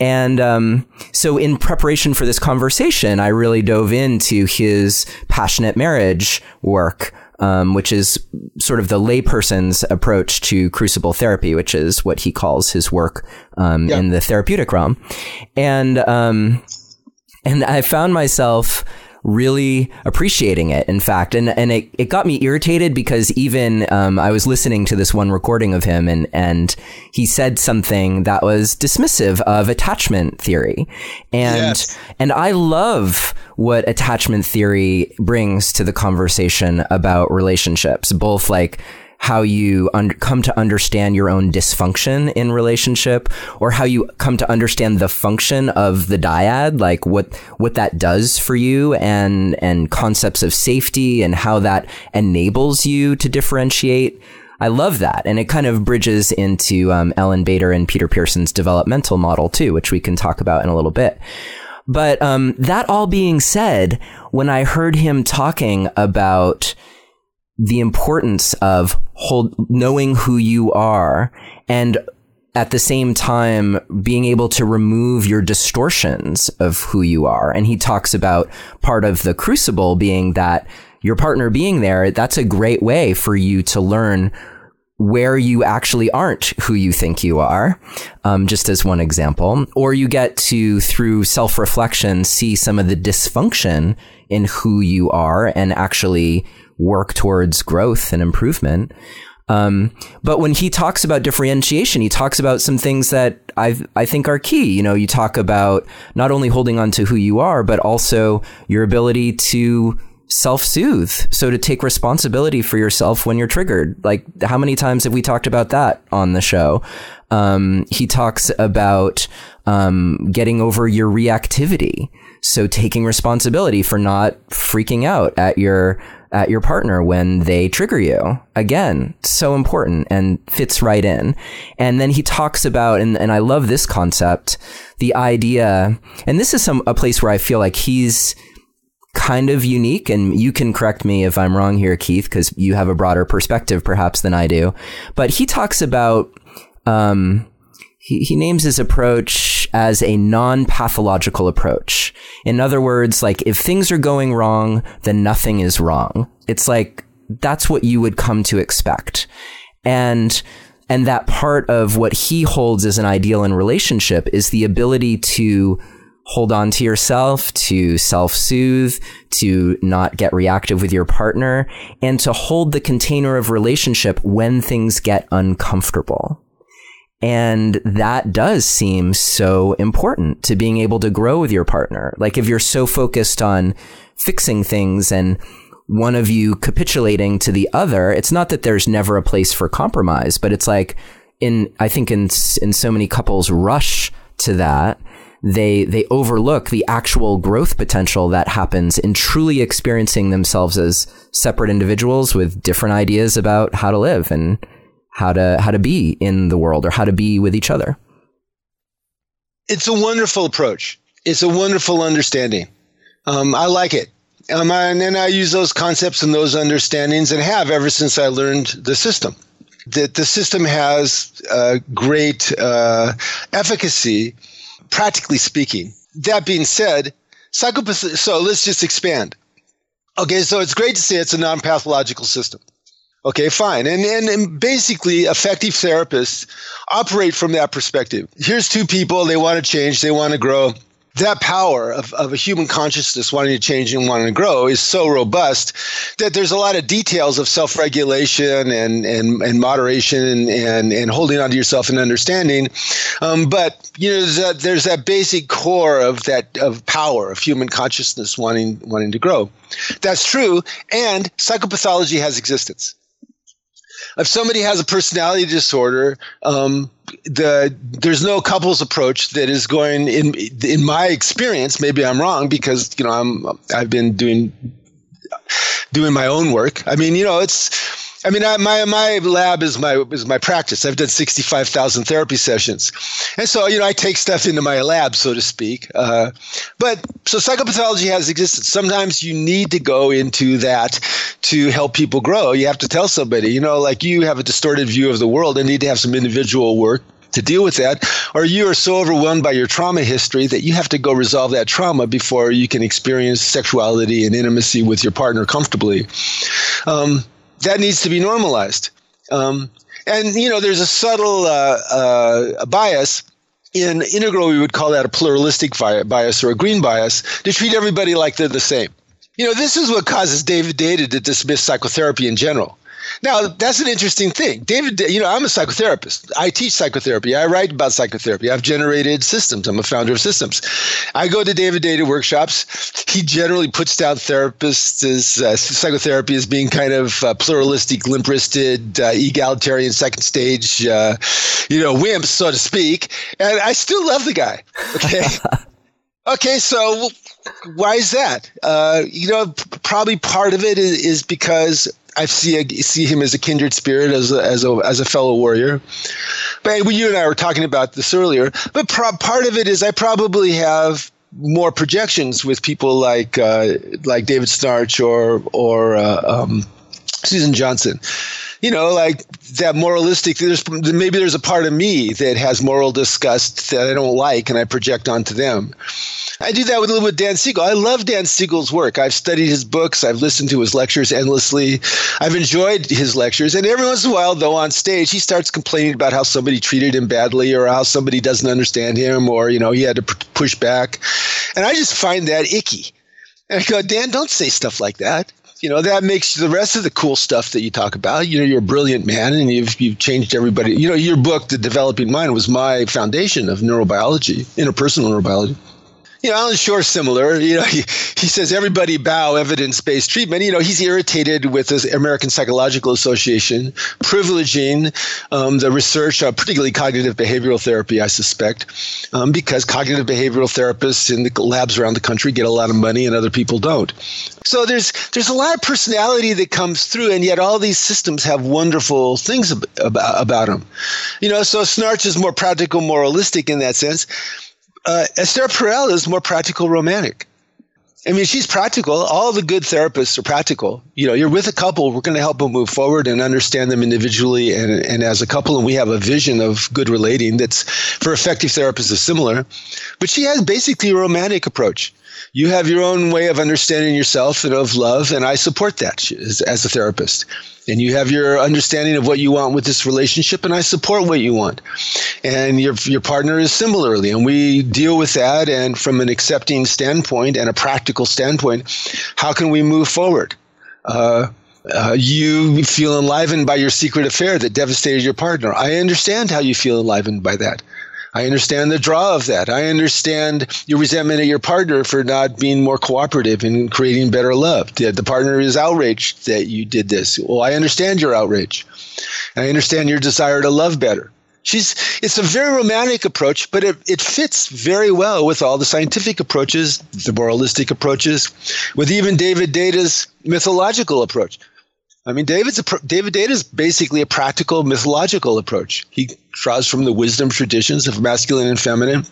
And um, so, in preparation for this conversation, I really dove into his passionate marriage work, um, which is sort of the layperson's approach to crucible therapy, which is what he calls his work um, yeah. in the therapeutic realm. And um, And I found myself really appreciating it, in fact. And, and it, it got me irritated because even um, I was listening to this one recording of him and, and he said something that was dismissive of attachment theory. And, yes. and I love what attachment theory brings to the conversation about relationships, both like how you un- come to understand your own dysfunction in relationship or how you come to understand the function of the dyad like what what that does for you and and concepts of safety and how that enables you to differentiate I love that. And it kind of bridges into um, Ellyn Bader and Peter Pearson's developmental model, too, which we can talk about in a little bit. But um, that all being said, when I heard him talking about the importance of hold, knowing who you are and at the same time being able to remove your distortions of who you are. And he talks about part of the crucible being that your partner being there, that's a great way for you to learn where you actually aren't who you think you are, um, just as one example. Or you get to, through self reflection, see some of the dysfunction in who you are and actually work towards growth and improvement. Um, but when he talks about differentiation, he talks about some things that I I think are key. You know, you talk about not only holding on to who you are, but also your ability to self-soothe. So to take responsibility for yourself when you're triggered. Like how many times have we talked about that on the show? Um, he talks about um, getting over your reactivity. So taking responsibility for not freaking out at your at your partner when they trigger you. Again, so important and fits right in. And then he talks about, and, and I love this concept, the idea, and this is some a place where I feel like he's kind of unique, and you can correct me if I'm wrong here, Keith, because you have a broader perspective perhaps than I do. But he talks about um, he, he names his approach as a non-pathological approach. In other words, like if things are going wrong, then nothing is wrong. It's like that's what you would come to expect. And and that part of what he holds as an ideal in relationship is the ability to hold on to yourself, to self-soothe, to not get reactive with your partner, and to hold the container of relationship when things get uncomfortable. And that does seem so important to being able to grow with your partner. Like if you're so focused on fixing things and one of you capitulating to the other, it's not that there's never a place for compromise, but it's like in, I think in, in so many couples rush to that, they, they overlook the actual growth potential that happens in truly experiencing themselves as separate individuals with different ideas about how to live and, how to how to be in the world or how to be with each other. It's a wonderful approach. It's a wonderful understanding. Um, I like it. Um, and then I use those concepts and those understandings and have ever since I learned the system. That the system has uh, great uh, efficacy, practically speaking. That being said, psychopath. So let's just expand. Okay, so it's great to say it's a non-pathological system. Okay, fine. And, and, and, basically, effective therapists operate from that perspective. Here's two people, they want to change, they want to grow. That power of, of a human consciousness wanting to change and wanting to grow is so robust that there's a lot of details of self regulation and, and, and moderation and, and, holding on to yourself and understanding. Um, but you know, there's that, there's that basic core of that of power of human consciousness wanting wanting to grow. That's true, and psychopathology has existence if somebody has a personality disorder, um, the there's no couples approach that is going in in my experience. Maybe I'm wrong because you know I'm I've been doing doing my own work. I mean, you know, it's I mean, I, my my lab is my is my practice. I've done sixty five thousand therapy sessions, and so you know I take stuff into my lab, so to speak. Uh, but so psychopathology has existed. Sometimes you need to go into that to help people grow. You have to tell somebody, you know, like you have a distorted view of the world and need to have some individual work to deal with that, or you are so overwhelmed by your trauma history that you have to go resolve that trauma before you can experience sexuality and intimacy with your partner comfortably. Um, that needs to be normalized. Um, and you know, there's a subtle uh, uh, bias in integral, we would call that a pluralistic bias or a green bias to treat everybody like they're the same. You know, this is what causes David Deida to dismiss psychotherapy in general. Now, that's an interesting thing. David, you know, I'm a psychotherapist. I teach psychotherapy. I write about psychotherapy. I've generated systems. I'm a founder of systems. I go to David Deida workshops. He generally puts down therapists as uh, psychotherapy as being kind of uh, pluralistic, limp wristed, uh, egalitarian, second stage, uh, you know, wimps, so to speak. And I still love the guy. Okay. okay. So why is that? Uh, you know, probably part of it is, is because I see see him as a kindred spirit, as a, as a as a fellow warrior. But you and I were talking about this earlier. But pro- part of it is I probably have more projections with people like uh, like David Schnarch or or uh, um, Susan Johnson. You know, like that moralistic. There's maybe there's a part of me that has moral disgust that I don't like, and I project onto them. I do that with a little bit Dan Siegel. I love Dan Siegel's work. I've studied his books. I've listened to his lectures endlessly. I've enjoyed his lectures. And every once in a while, though, on stage, he starts complaining about how somebody treated him badly or how somebody doesn't understand him or, you know, he had to p- push back. And I just find that icky. And I go, Dan, don't say stuff like that you know that makes the rest of the cool stuff that you talk about. You know you're a brilliant man and you've you've changed everybody. You know your book the developing mind was my foundation of neurobiology interpersonal neurobiology you know, Allan Schore similar. You know, he, he says everybody bow evidence-based treatment. You know, he's irritated with the American Psychological Association privileging um, the research, uh, particularly cognitive behavioral therapy. I suspect um, because cognitive behavioral therapists in the labs around the country get a lot of money and other people don't. So there's there's a lot of personality that comes through, and yet all these systems have wonderful things about, about them. You know, so Schnarch is more practical, moralistic in that sense uh, Esther Perel is more practical romantic. I mean, she's practical. All the good therapists are practical. You know, you're with a couple, we're going to help them move forward and understand them individually and, and as a couple. And we have a vision of good relating that's for effective therapists is similar. But she has basically a romantic approach. You have your own way of understanding yourself and of love, and I support that as, as a therapist and you have your understanding of what you want with this relationship and I support what you want. And your your partner is similarly and we deal with that and from an accepting standpoint and a practical standpoint, how can we move forward? Uh, uh, you feel enlivened by your secret affair that devastated your partner. I understand how you feel enlivened by that. I understand the draw of that. I understand your resentment at your partner for not being more cooperative and creating better love. The, the partner is outraged that you did this. Well, I understand your outrage. I understand your desire to love better. She's it's a very romantic approach, but it, it fits very well with all the scientific approaches, the moralistic approaches, with even David Deida's mythological approach. I mean, David's David Deida is basically a practical mythological approach. He draws from the wisdom traditions of masculine and feminine.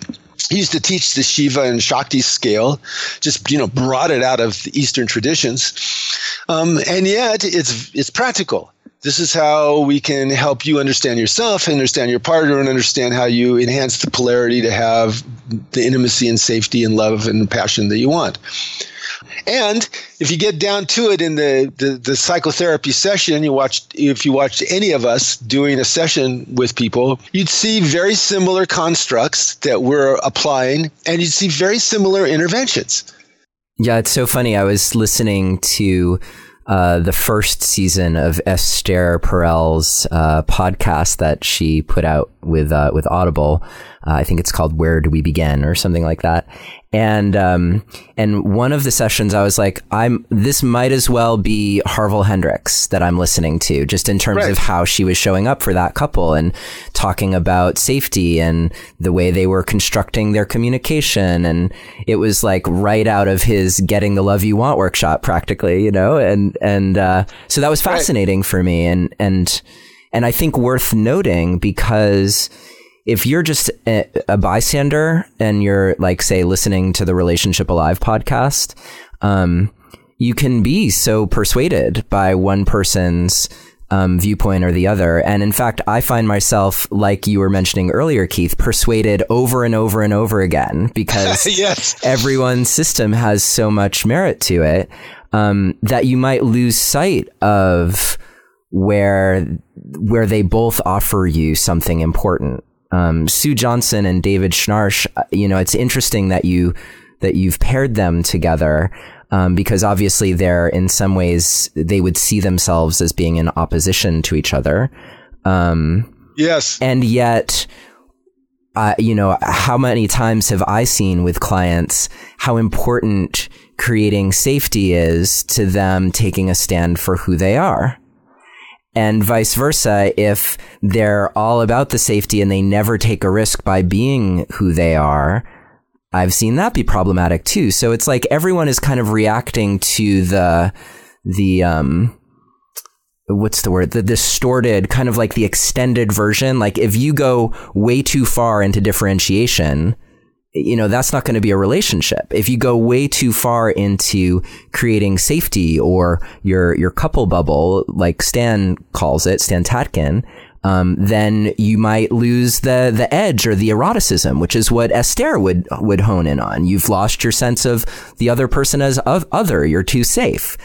He used to teach the Shiva and Shakti scale, just you know, brought it out of the Eastern traditions, um, and yet it's it's practical. This is how we can help you understand yourself, understand your partner, and understand how you enhance the polarity to have the intimacy and safety and love and passion that you want. And if you get down to it in the, the, the, psychotherapy session, you watch if you watched any of us doing a session with people, you'd see very similar constructs that we're applying, and you'd see very similar interventions. Yeah, it's so funny. I was listening to uh, the first season of Esther Perel's uh, podcast that she put out with uh, with Audible. Uh, I think it's called "Where Do We Begin" or something like that and um, and one of the sessions I was like, I'm this might as well be Harville Hendrix that I'm listening to, just in terms right. of how she was showing up for that couple and talking about safety and the way they were constructing their communication, and it was like right out of his "Getting the Love You Want" workshop, practically, you know, and and uh, so that was fascinating right. for me, and and and I think worth noting because if you're just a, a, bystander and you're like say listening to the relationship alive podcast um, you can be so persuaded by one person's um, viewpoint or the other and in fact i find myself like you were mentioning earlier keith persuaded over and over and over again because yes. everyone's system has so much merit to it um, that you might lose sight of where where they both offer you something important um, Sue Johnson and David Schnarch, uh, you know, it's interesting that you that you've paired them together um, because obviously they're in some ways they would see themselves as being in opposition to each other. Um, yes, and yet. Uh, you know, how many times have I seen with clients how important creating safety is to them taking a stand for who they are? And vice versa if they're all about the safety and they never take a risk by being who they are i've seen that be problematic too. So it's like everyone is kind of reacting to the the um what's the word? The distorted kind of like the extended version. Like if you go way too far into differentiation you know, that's not going to be a relationship. If you go way too far into creating safety or your, your couple bubble, like Stan calls it, Stan Tatkin, um, then you might lose the, the edge or the eroticism, which is what Esther would, would hone in on. You've lost your sense of the other person as of other. You're too safe.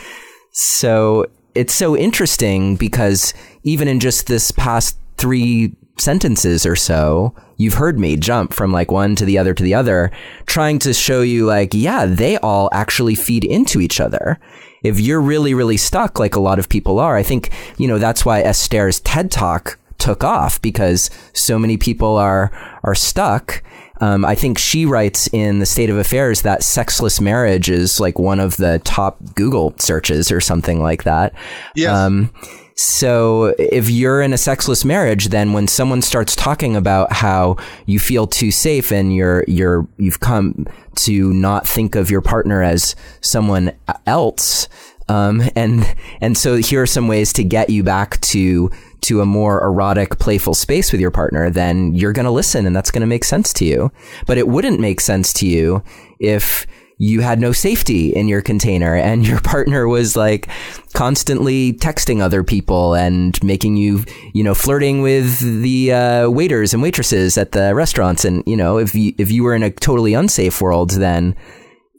So it's so interesting because even in just this past three sentences or so, you've heard me jump from like one to the other to the other, trying to show you like, yeah, they all actually feed into each other. If you're really, really stuck, like a lot of people are, I think, you know, that's why Esther's TED talk took off because so many people are, are stuck. Um, I think she writes in the state of affairs that sexless marriage is like one of the top Google searches or something like that. Yes. Um, so if you're in a sexless marriage, then when someone starts talking about how you feel too safe and you're you're you've come to not think of your partner as someone else, um, and and so here are some ways to get you back to to a more erotic, playful space with your partner, then you're going to listen and that's going to make sense to you. But it wouldn't make sense to you if you had no safety in your container and your partner was like constantly texting other people and making you, you know, flirting with the uh, waiters and waitresses at the restaurants. And, you know, if you, if you were in a totally unsafe world, then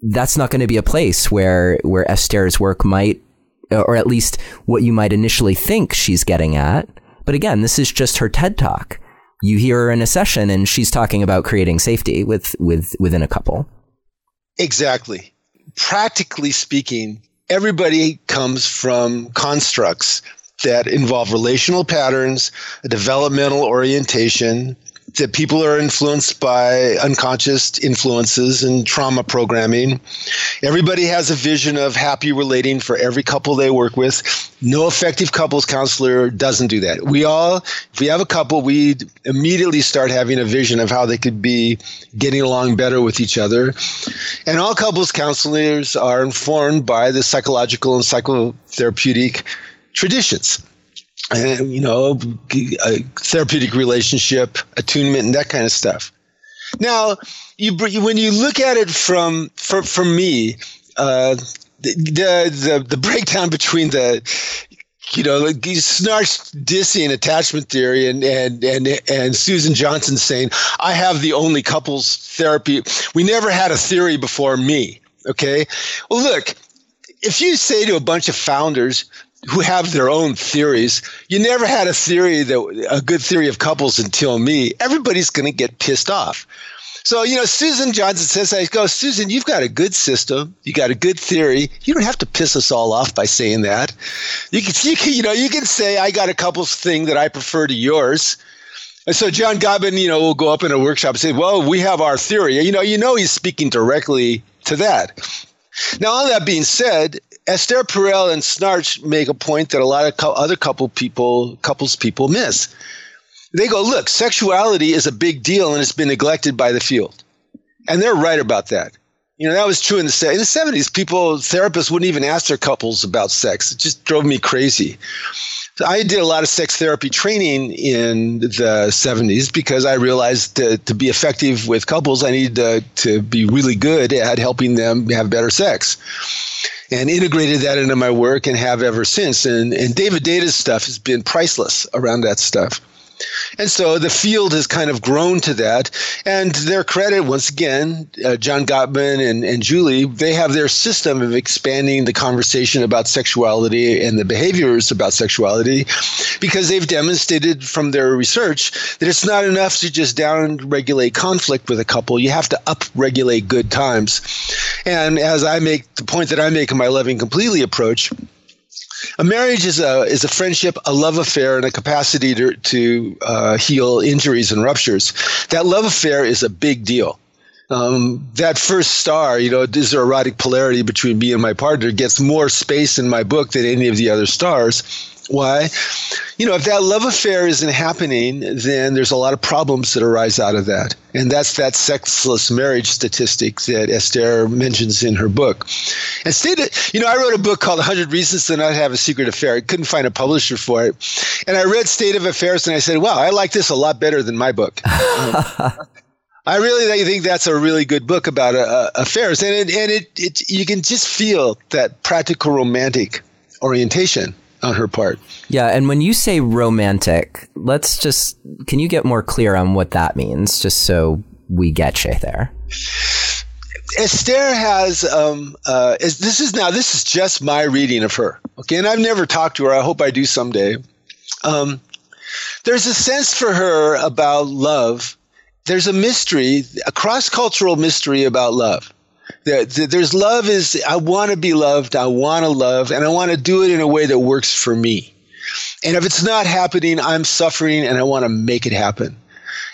that's not going to be a place where, where Esther's work might, or at least what you might initially think she's getting at. But again, this is just her TED talk. You hear her in a session and she's talking about creating safety with, with, within a couple. Exactly. Practically speaking, everybody comes from constructs that involve relational patterns, a developmental orientation, that people are influenced by unconscious influences and trauma programming. Everybody has a vision of happy relating for every couple they work with. No effective couples counselor doesn't do that. We all, if we have a couple, we immediately start having a vision of how they could be getting along better with each other. And all couples counselors are informed by the psychological and psychotherapeutic traditions and you know, a therapeutic relationship, attunement, and that kind of stuff. Now, you when you look at it from for for me, uh, the, the the breakdown between the you know, like Schnarch dissing attachment theory and, and, and, and Susan Johnson saying, I have the only couples therapy. We never had a theory before me. Okay. Well, look, if you say to a bunch of founders, who have their own theories. You never had a theory that a good theory of couples until me. Everybody's going to get pissed off. So, you know, Susan Johnson says, I go, Susan, you've got a good system. You got a good theory. You don't have to piss us all off by saying that. You can, you, can, you know, you can say, I got a couples thing that I prefer to yours. And so John Gottman, you know, will go up in a workshop and say, well, we have our theory. You know, you know, he's speaking directly to that. Now, all that being said, Esther Perel and Schnarch make a point that a lot of co- other couple people, couples people miss. They go, look, sexuality is a big deal and it's been neglected by the field. And they're right about that. You know, that was true in the, in the 70s. People, therapists wouldn't even ask their couples about sex. It just drove me crazy. So I did a lot of sex therapy training in the 70s because I realized that to be effective with couples, I needed to, to be really good at helping them have better sex and integrated that into my work and have ever since. And, and David Deida's stuff has been priceless around that stuff. And so the field has kind of grown to that. And their credit, once again, uh, John Gottman and, and Julie, they have their system of expanding the conversation about sexuality and the behaviors about sexuality because they've demonstrated from their research that it's not enough to just down regulate conflict with a couple. You have to up regulate good times. And as I make the point that I make in my Loving Completely approach, a marriage is a is a friendship, a love affair, and a capacity to to uh, heal injuries and ruptures. That love affair is a big deal. Um, that first star, you know, is there erotic polarity between me and my partner, gets more space in my book than any of the other stars why? You know, if that love affair isn't happening, then there's a lot of problems that arise out of that. And that's that sexless marriage statistic that Esther mentions in her book. And stated, you know, I wrote a book called 100 Reasons to Not Have a Secret Affair. I couldn't find a publisher for it. And I read State of Affairs and I said, wow, I like this a lot better than my book. I really think that's a really good book about uh, affairs, and it, and it, it you can just feel that practical romantic orientation on her part. Yeah, and when you say romantic, let's just can you get more clear on what that means, just so we get you there. Esther has um, uh, is, this is now this is just my reading of her. Okay, and I've never talked to her. I hope I do someday. Um, there's a sense for her about love. There's a mystery, a cross cultural mystery about love there's love is I want to be loved, I want to love, and I want to do it in a way that works for me. And if it's not happening, I'm suffering and I want to make it happen.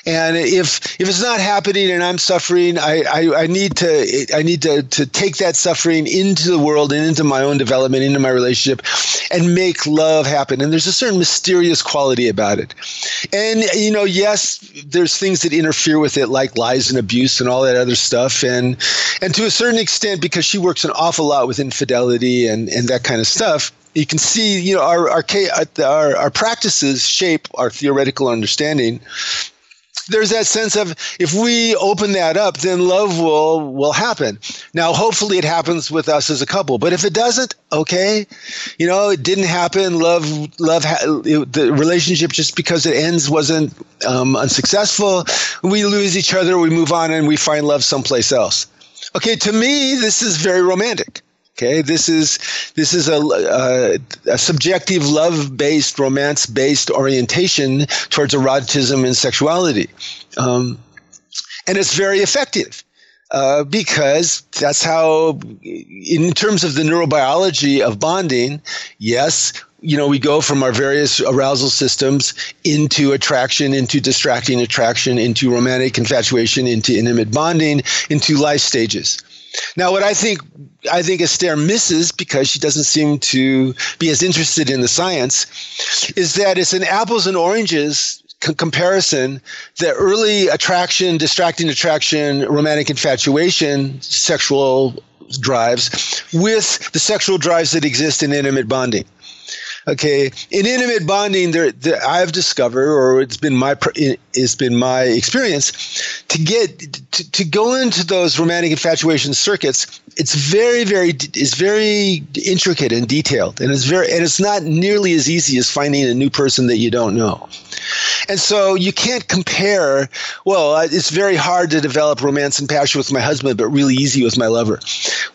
And if if it's not happening and I'm suffering, I, I, I, need to I need to, to take that suffering into the world and into my own development, into my relationship, and make love happen. And there's a certain mysterious quality about it. And you know, yes, there's things that interfere with it, like lies and abuse and all that other stuff. And and to a certain extent, because she works an awful lot with infidelity and, and that kind of stuff, you can see, you know, our, our, our, our practices shape our theoretical understanding there's that sense of if we open that up, then love will will happen. Now, hopefully, it happens with us as a couple. But if it doesn't, okay, you know, it didn't happen. Love, love, it, the relationship just because it ends wasn't um, unsuccessful. We lose each other. We move on, and we find love someplace else. Okay, to me, this is very romantic. Okay, this is this is a, a, a subjective, love-based, romance-based orientation towards eroticism and sexuality, um, and it's very effective. Uh, because that's how, in terms of the neurobiology of bonding, yes, you know, we go from our various arousal systems into attraction, into distracting attraction, into romantic infatuation, into intimate bonding, into life stages. Now, what I think I think Esther misses because she doesn't seem to be as interested in the science is that it's an apples and oranges c- comparison. The early attraction, distracting attraction, romantic infatuation, sexual drives with the sexual drives that exist in intimate bonding. Okay, in intimate bonding, there, there, I've discovered, or it's been my it's been my experience, to get to, to go into those romantic infatuation circuits. It's very, very it's very intricate and detailed, and it's very and it's not nearly as easy as finding a new person that you don't know. And so you can't compare. Well, it's very hard to develop romance and passion with my husband, but really easy with my lover.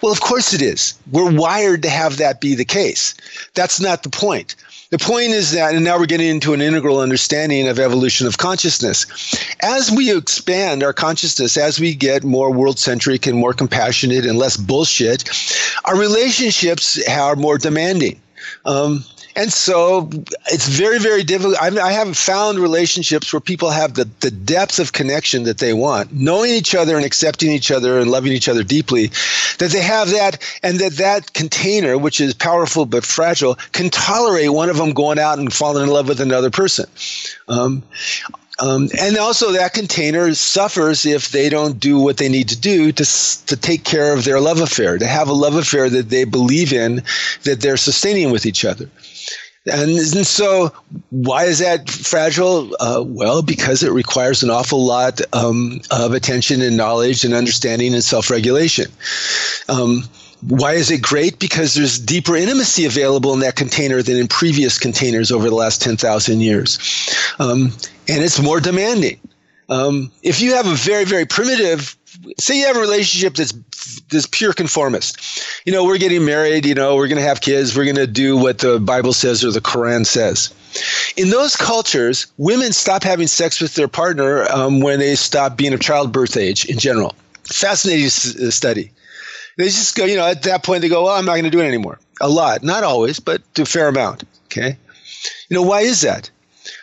Well, of course it is. We're wired to have that be the case. That's not the point. The point is that, and now we're getting into an integral understanding of evolution of consciousness. As we expand our consciousness, as we get more world centric and more compassionate and less bullshit, our relationships are more demanding. Um, and so it's very, very difficult. I, I haven't found relationships where people have the, the depth of connection that they want, knowing each other and accepting each other and loving each other deeply, that they have that and that that container, which is powerful but fragile, can tolerate one of them going out and falling in love with another person. Um, um, and also, that container suffers if they don't do what they need to do to, to take care of their love affair, to have a love affair that they believe in, that they're sustaining with each other. And, so, why is that fragile? Uh, well, because it requires an awful lot um, of attention and knowledge and understanding and self regulation. Um, why is it great? Because there's deeper intimacy available in that container than in previous containers over the last 10,000 years. Um, and it's more demanding. Um, if you have a very, very primitive, say you have a relationship that's this pure conformist, you know, we're getting married, you know, we're going to have kids, we're going to do what the Bible says or the Quran says. In those cultures, women stop having sex with their partner um, when they stop being of childbirth age in general. Fascinating s- uh, study. They just go, you know, at that point they go, well, I'm not going to do it anymore. A lot, not always, but to a fair amount. Okay. You know, why is that?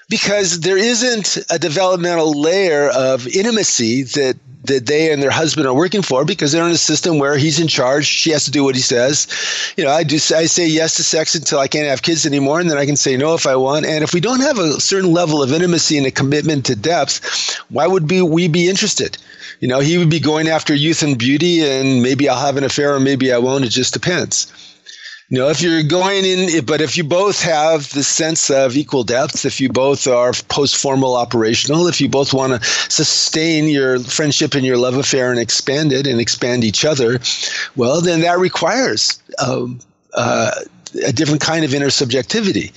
because there isn't a developmental layer of intimacy that that they and their husband are working for because they're in a system where he's in charge. She has to do what he says. You know, I do. I say yes to sex until I can't have kids anymore, and then I can say no if I want. And if we don't have a certain level of intimacy and a commitment to depth, why would be we be interested? You know, he would be going after youth and beauty, and maybe I'll have an affair, or maybe I won't. It just depends. You know, if you're going in, but if you both have the sense of equal depth, if you both are post formal operational, if you both want to sustain your friendship and your love affair and expand it and expand each other, well, then that requires um, uh, a different kind of intersubjectivity.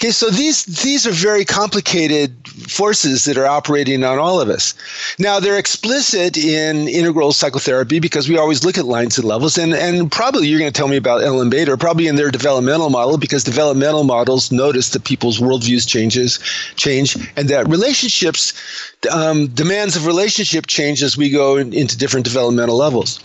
Okay, so these these are very complicated forces that are operating on all of us. Now they're explicit in integral psychotherapy because we always look at lines and levels, and and probably you're going to tell me about Ellyn Bader, probably in their developmental model because developmental models notice that people's worldviews changes change, and that relationships um, demands of relationship change as we go in, into different developmental levels.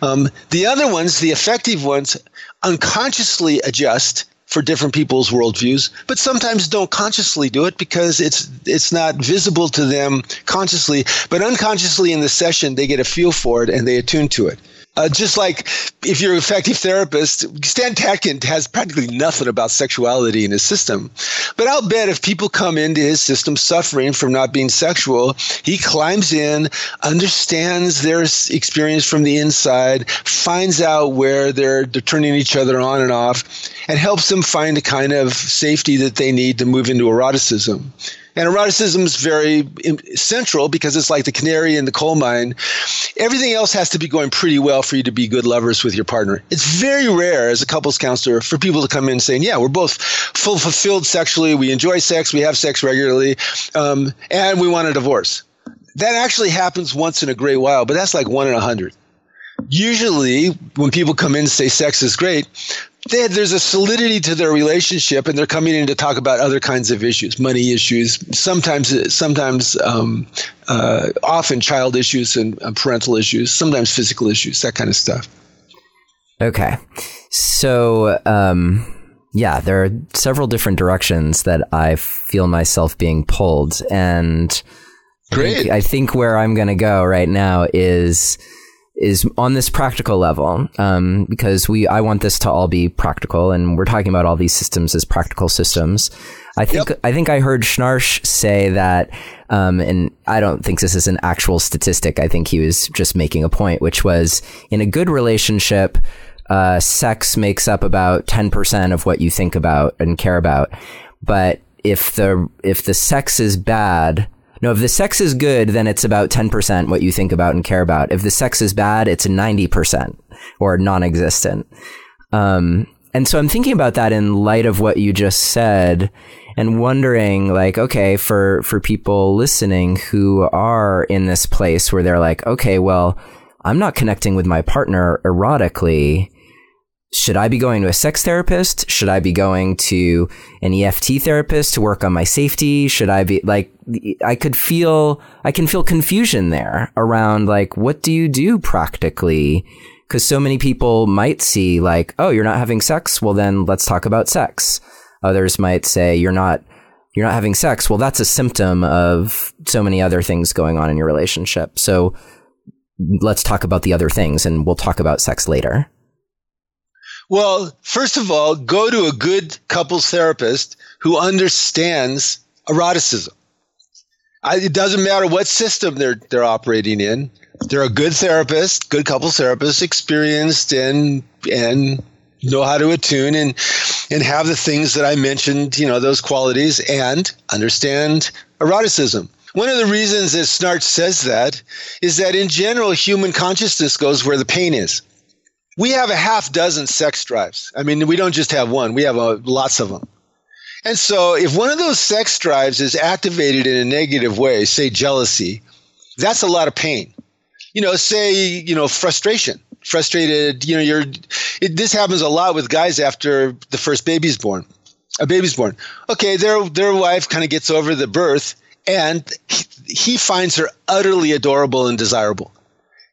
Um, the other ones, the effective ones, unconsciously adjust for different people's worldviews, but sometimes don't consciously do it because it's it's not visible to them consciously, but unconsciously in the session they get a feel for it and they attune to it. Uh, just like if you're an effective therapist, Stan Tatkin has practically nothing about sexuality in his system. But I'll bet if people come into his system suffering from not being sexual, he climbs in, understands their experience from the inside, finds out where they're, they're turning each other on and off, and helps them find the kind of safety that they need to move into eroticism. And eroticism is very central because it's like the canary in the coal mine. Everything else has to be going pretty well for you to be good lovers with your partner. It's very rare as a couples counselor for people to come in saying, "Yeah, we're both full fulfilled sexually. We enjoy sex. We have sex regularly, um, and we want a divorce." That actually happens once in a great while, but that's like one in a hundred usually when people come in and say sex is great they, there's a solidity to their relationship and they're coming in to talk about other kinds of issues money issues sometimes sometimes um, uh, often child issues and uh, parental issues sometimes physical issues that kind of stuff okay so um, yeah there are several different directions that i feel myself being pulled and Great. I think, I think where i'm going to go right now is is on this practical level um, because we I want this to all be practical, and we're talking about all these systems as practical systems. I think yep. I think I heard Schnarch say that, um, and I don't think this is an actual statistic. I think he was just making a point, which was in a good relationship, uh, sex makes up about ten percent of what you think about and care about, but if the if the sex is bad, no, if the sex is good, then it's about 10% what you think about and care about. If the sex is bad, it's 90% or non existent. Um, and so I'm thinking about that in light of what you just said and wondering like, okay, for, for people listening who are in this place where they're like, okay, well, I'm not connecting with my partner erotically should I be going to a sex therapist? Should I be going to an EFT therapist to work on my safety? Should I be like, I could feel, I can feel confusion there around like, what do you do practically? Cause so many people might see like, oh, you're not having sex. Well, then let's talk about sex. Others might say you're not, you're not having sex. Well, that's a symptom of so many other things going on in your relationship. So let's talk about the other things and we'll talk about sex later. Well, first of all, go to a good couples therapist who understands eroticism. I, it doesn't matter what system they're they're operating in. They're a good therapist, good couples therapist, experienced and and know how to attune and and have the things that I mentioned, you know, those qualities and understand eroticism. One of the reasons that Schnarch says that is that in general, human consciousness goes where the pain is we have a half dozen sex drives. I mean, we don't just have one; we have uh, lots of them. And so, if one of those sex drives is activated in a negative way, say jealousy, that's a lot of pain. You know, say, you know, frustration, frustrated, you know, you're, it, this happens a lot with guys after the first baby's born. A baby's born. Okay, their, their wife kind of gets over the birth and he, he finds her utterly adorable and desirable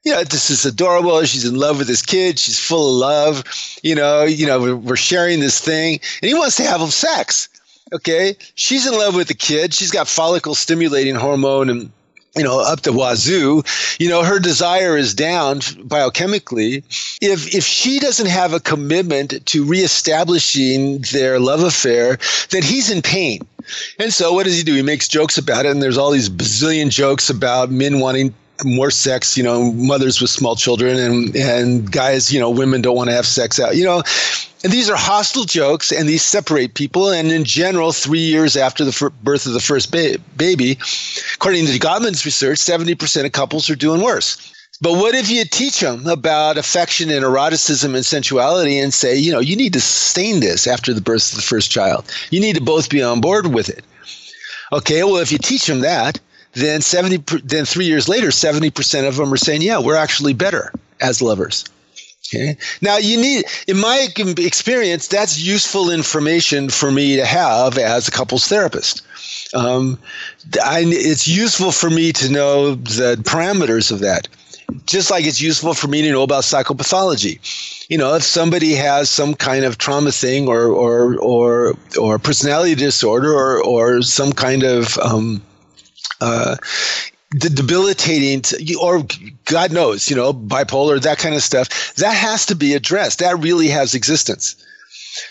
you know, this is adorable. She's in love with this kid. She's full of love. You know, you know, we're, sharing this thing, and he wants to have sex. Okay, she's in love with the kid. She's got follicle stimulating hormone and you know up the wazoo you know her desire is down biochemically if if she doesn't have a commitment to reestablishing their love affair then he's in pain and so what does he do he makes jokes about it and there's all these bazillion jokes about men wanting more sex, you know, mothers with small children and, and guys, you know, women don't want to have sex out, you know. And these are hostile jokes and these separate people. And in general, three years after the birth of the first ba- baby, according to Gottman's research, 70% of couples are doing worse. But what if you teach them about affection and eroticism and sensuality and say, you know, you need to sustain this after the birth of the first child? You need to both be on board with it. Okay, well, if you teach them that, then 70 then 3 years later 70% of them are saying yeah we're actually better as lovers. Okay? Now you need in my experience that's useful information for me to have as a couples therapist. Um, I, it's useful for me to know the parameters of that. Just like it's useful for me to know about psychopathology. You know, if somebody has some kind of trauma thing or or or or personality disorder or or some kind of um, uh, the debilitating or god knows you know bipolar that kind of stuff that has to be addressed. That really has existence.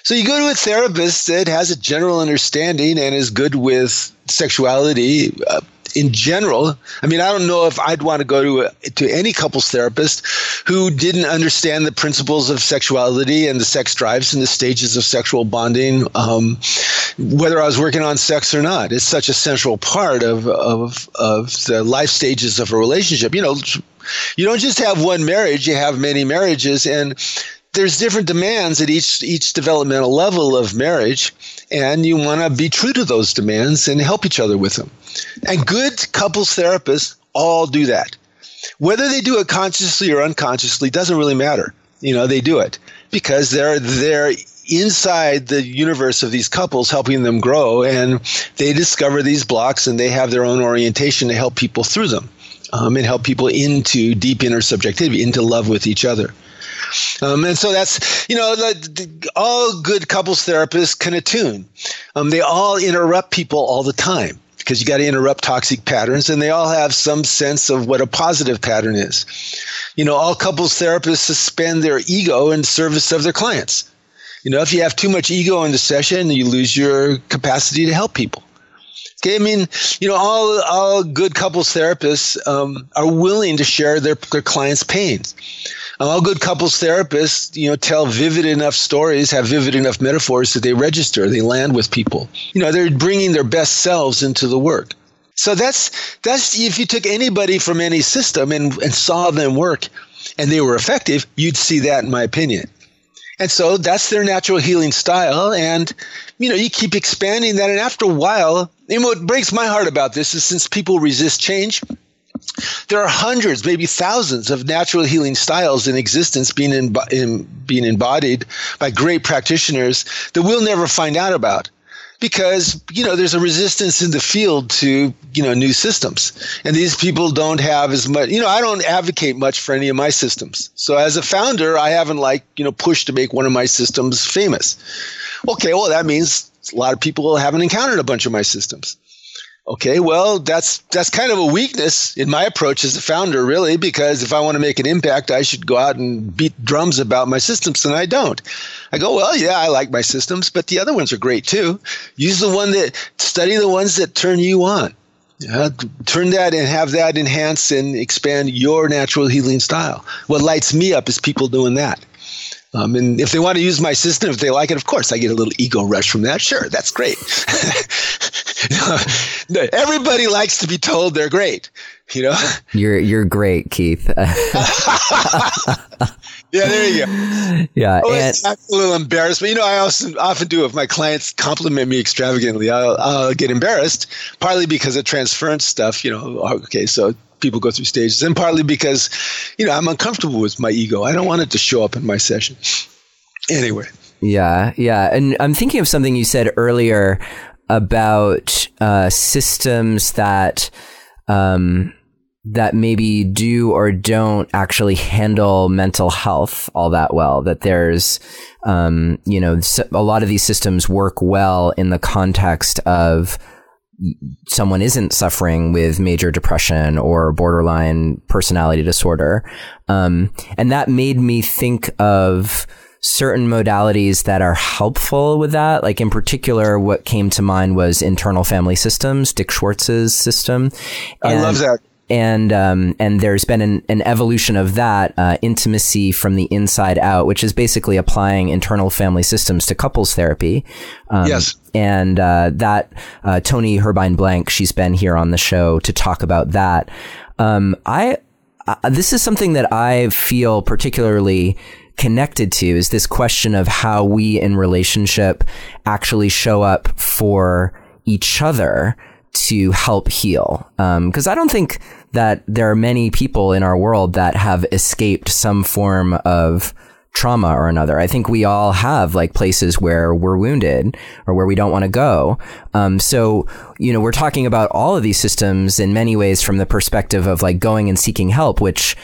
So you go to a therapist that has a general understanding and is good with sexuality uh, in general, I mean, I don't know if I'd want to go to a, to any couples therapist who didn't understand the principles of sexuality and the sex drives and the stages of sexual bonding, um, whether I was working on sex or not. It's such a central part of of of the life stages of a relationship. You know, you don't just have one marriage; you have many marriages, and there's different demands at each each developmental level of marriage and you want to be true to those demands and help each other with them. And good couples therapists all do that. Whether they do it consciously or unconsciously doesn't really matter. You know they do it because they're they're inside the universe of these couples helping them grow and they discover these blocks and they have their own orientation to help people through them um, and help people into deep inner subjectivity into love with each other um, and so that's, you know, the, the, all good couples therapists can attune. Um, they all interrupt people all the time because you got to interrupt toxic patterns and they all have some sense of what a positive pattern is. You know, all couples therapists suspend their ego in service of their clients. You know, if you have too much ego in the session, you lose your capacity to help people. Okay, I mean, you know, all all good couples therapists um, are willing to share their their clients' pains all good couples therapists, you know, tell vivid enough stories, have vivid enough metaphors that they register, they land with people. You know, they're bringing their best selves into the work. So that's that's if you took anybody from any system and, and saw them work and they were effective, you'd see that in my opinion. And so that's their natural healing style. And, you know, you keep expanding that. And after a while, and what breaks my heart about this is since people resist change, there are hundreds, maybe thousands of natural healing styles in existence being, in, in, being embodied by great practitioners that we'll never find out about because you know there's a resistance in the field to you know new systems. And these people don't have as much you know i don't advocate much for any of my systems. So as a founder i haven't like you know pushed to make one of my systems famous. Okay well that means a lot of people haven't encountered a bunch of my systems Okay, well, that's that's kind of a weakness in my approach as a founder, really, because if I want to make an impact, I should go out and beat drums about my systems, and I don't. I go, well, yeah, I like my systems, but the other ones are great too. Use the one that study the ones that turn you on. Turn that and have that enhance and expand your natural healing style. What lights me up is people doing that. Um, and if they want to use my system, if they like it, of course, I get a little ego rush from that. Sure, that's great. Everybody likes to be told they're great. You know, you're you're great, Keith. Yeah, there you go. Yeah, oh, and, I'm a little embarrassed, but you know, I also often do if my clients compliment me extravagantly, I'll, I'll get embarrassed, partly because of transference stuff. You know, okay, so people go through stages, and partly because, you know, I'm uncomfortable with my ego. I don't want it to show up in my session. Anyway. Yeah, yeah, and I'm thinking of something you said earlier about uh, systems that. Um, that maybe do or don't actually handle mental health all that well. That there's, um, you know, a lot of these systems work well in the context of someone isn't suffering with major depression or borderline personality disorder. Um, and that made me think of certain modalities that are helpful with that. Like in particular, what came to mind was internal family systems, Dick Schwartz's system. And I love that and um, and there's been an, an evolution of that uh, intimacy from the inside out, which is basically applying internal family systems to couples therapy. Um, yes, and uh, that uh, Toni Herbine Blank, she's been here on the show to talk about that. Um, I this is something that I feel particularly connected to is this question of how we in relationship actually show up for each other to help heal. Because um, I don't think that there are many people in our world that have escaped some form of trauma or another. I think we all have like places where we're wounded or where we don't want to go. Um, so, you know, we're talking about all of these systems in many ways from the perspective of like going and seeking help, which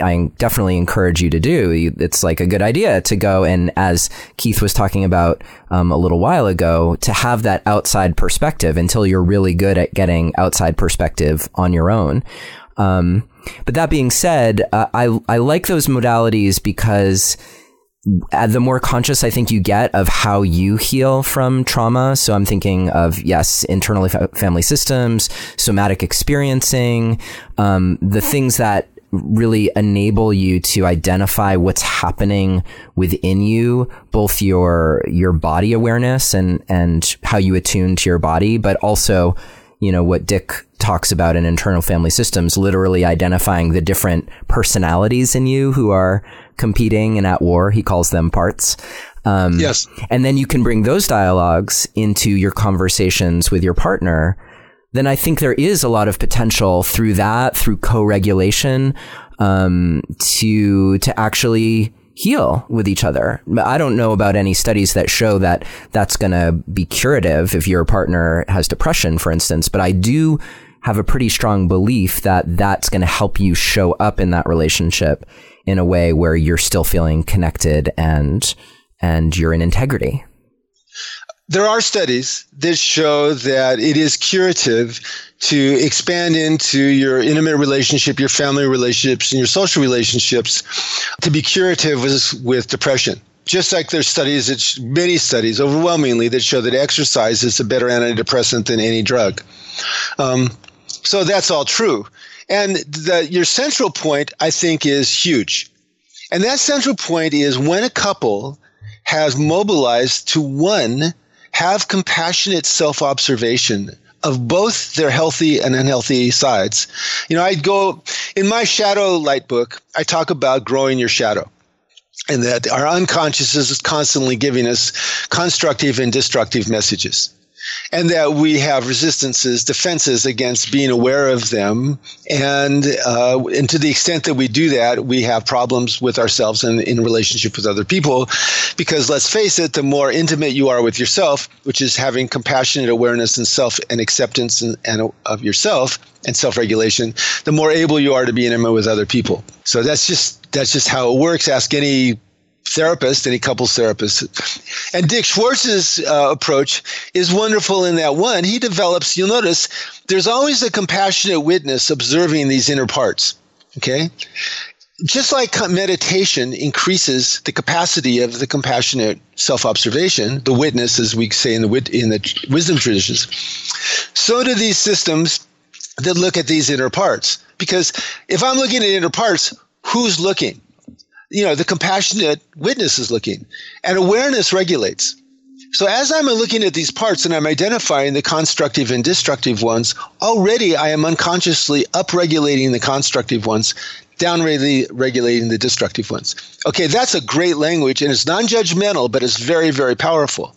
I definitely encourage you to do. It's like a good idea to go and, as Keith was talking about um, a little while ago, to have that outside perspective until you're really good at getting outside perspective on your own. Um, but that being said, uh, I I like those modalities because uh, the more conscious I think you get of how you heal from trauma. So I'm thinking of yes, internal family systems, somatic experiencing, um, the things that really enable you to identify what's happening within you, both your your body awareness and and how you attune to your body, but also, you know, what Dick talks about in internal family systems, literally identifying the different personalities in you who are competing and at war. He calls them parts. Um, yes. And then you can bring those dialogues into your conversations with your partner then I think there is a lot of potential through that, through co-regulation, um, to to actually heal with each other. I don't know about any studies that show that that's going to be curative if your partner has depression, for instance. But I do have a pretty strong belief that that's going to help you show up in that relationship in a way where you're still feeling connected and and you're in integrity there are studies that show that it is curative to expand into your intimate relationship, your family relationships, and your social relationships to be curative with, with depression. Just like there's studies, many studies, overwhelmingly, that show that exercise is a better antidepressant than any drug. Um, so that's all true. And the, your central point, I think, is huge. And that central point is when a couple has mobilized to one have compassionate self observation of both their healthy and unhealthy sides. You know, I go in my shadow light book, I talk about growing your shadow and that our unconscious is constantly giving us constructive and destructive messages and that we have resistances, defenses against being aware of them. And, uh, and to the extent that we do that, we have problems with ourselves and in relationship with other people. Because let's face it, the more intimate you are with yourself, which is having compassionate awareness and self and acceptance and, and of yourself and self-regulation, the more able you are to be intimate with other people. So that's just that's just how it works. Ask any therapist, any couples therapist. And Dick Schwartz's uh, approach is wonderful in that one, he develops, you'll notice, there's always a compassionate witness observing these inner parts. Okay? Just like meditation increases the capacity of the compassionate self-observation, the witness, as we say in the in the wisdom traditions, so do these systems that look at these inner parts. Because if I'm looking at inner parts, who's looking? You know, the compassionate witness is looking, and awareness regulates. So as I'm looking at these parts and I'm identifying the constructive and destructive ones, already I am unconsciously upregulating the constructive ones, downregulating regulating the destructive ones. Okay, that's a great language and it's non-judgmental, but it's very, very powerful.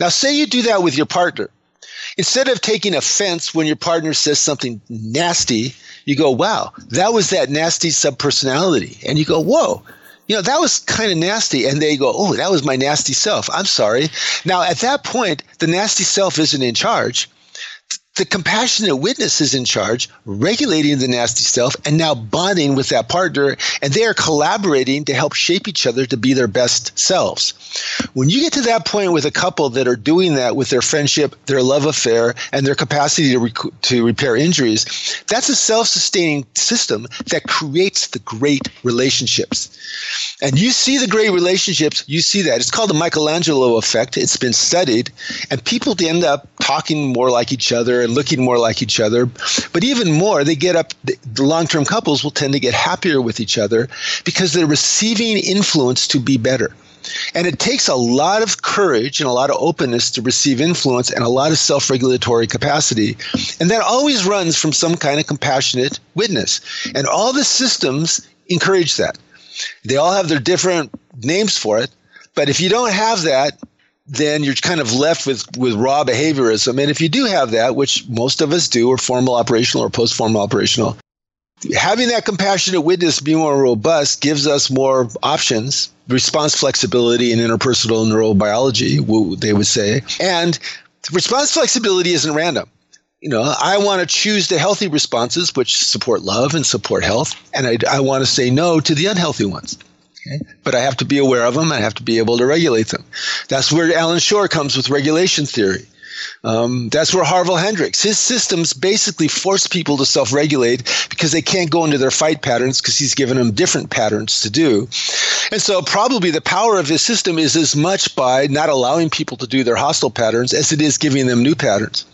Now say you do that with your partner. Instead of taking offense when your partner says something nasty, you go, wow, that was that nasty subpersonality. And you go, whoa, you know, that was kind of nasty. And they go, oh, that was my nasty self. I'm sorry. Now, at that point, the nasty self isn't in charge the compassionate witness is in charge, regulating the nasty self, and now bonding with that partner, and they are collaborating to help shape each other to be their best selves. When you get to that point with a couple that are doing that with their friendship, their love affair, and their capacity to, rec- to repair injuries, that's a self sustaining system that creates the great relationships. And you see the great relationships, you see that. It's called the Michelangelo effect. It's been studied, and people end up talking more like each other and looking more like each other. But even more, they get up, the long term couples will tend to get happier with each other because they're receiving influence to be better. And it takes a lot of courage and a lot of openness to receive influence and a lot of self regulatory capacity. And that always runs from some kind of compassionate witness. And all the systems encourage that. They all have their different names for it. But if you don't have that, then you're kind of left with, with raw behaviorism. And if you do have that, which most of us do, or formal operational or post formal operational, having that compassionate witness be more robust gives us more options, response flexibility and interpersonal neurobiology, they would say. And response flexibility isn't random. You know, I want to choose the healthy responses, which support love and support health, and I, I want to say no to the unhealthy ones. Okay? But I have to be aware of them. I have to be able to regulate them. That's where Alan Schore comes with regulation theory. Um, that's where Harville Hendrix, his systems basically force people to self regulate because they can't go into their fight patterns because he's given them different patterns to do. And so, probably the power of his system is as much by not allowing people to do their hostile patterns as it is giving them new patterns.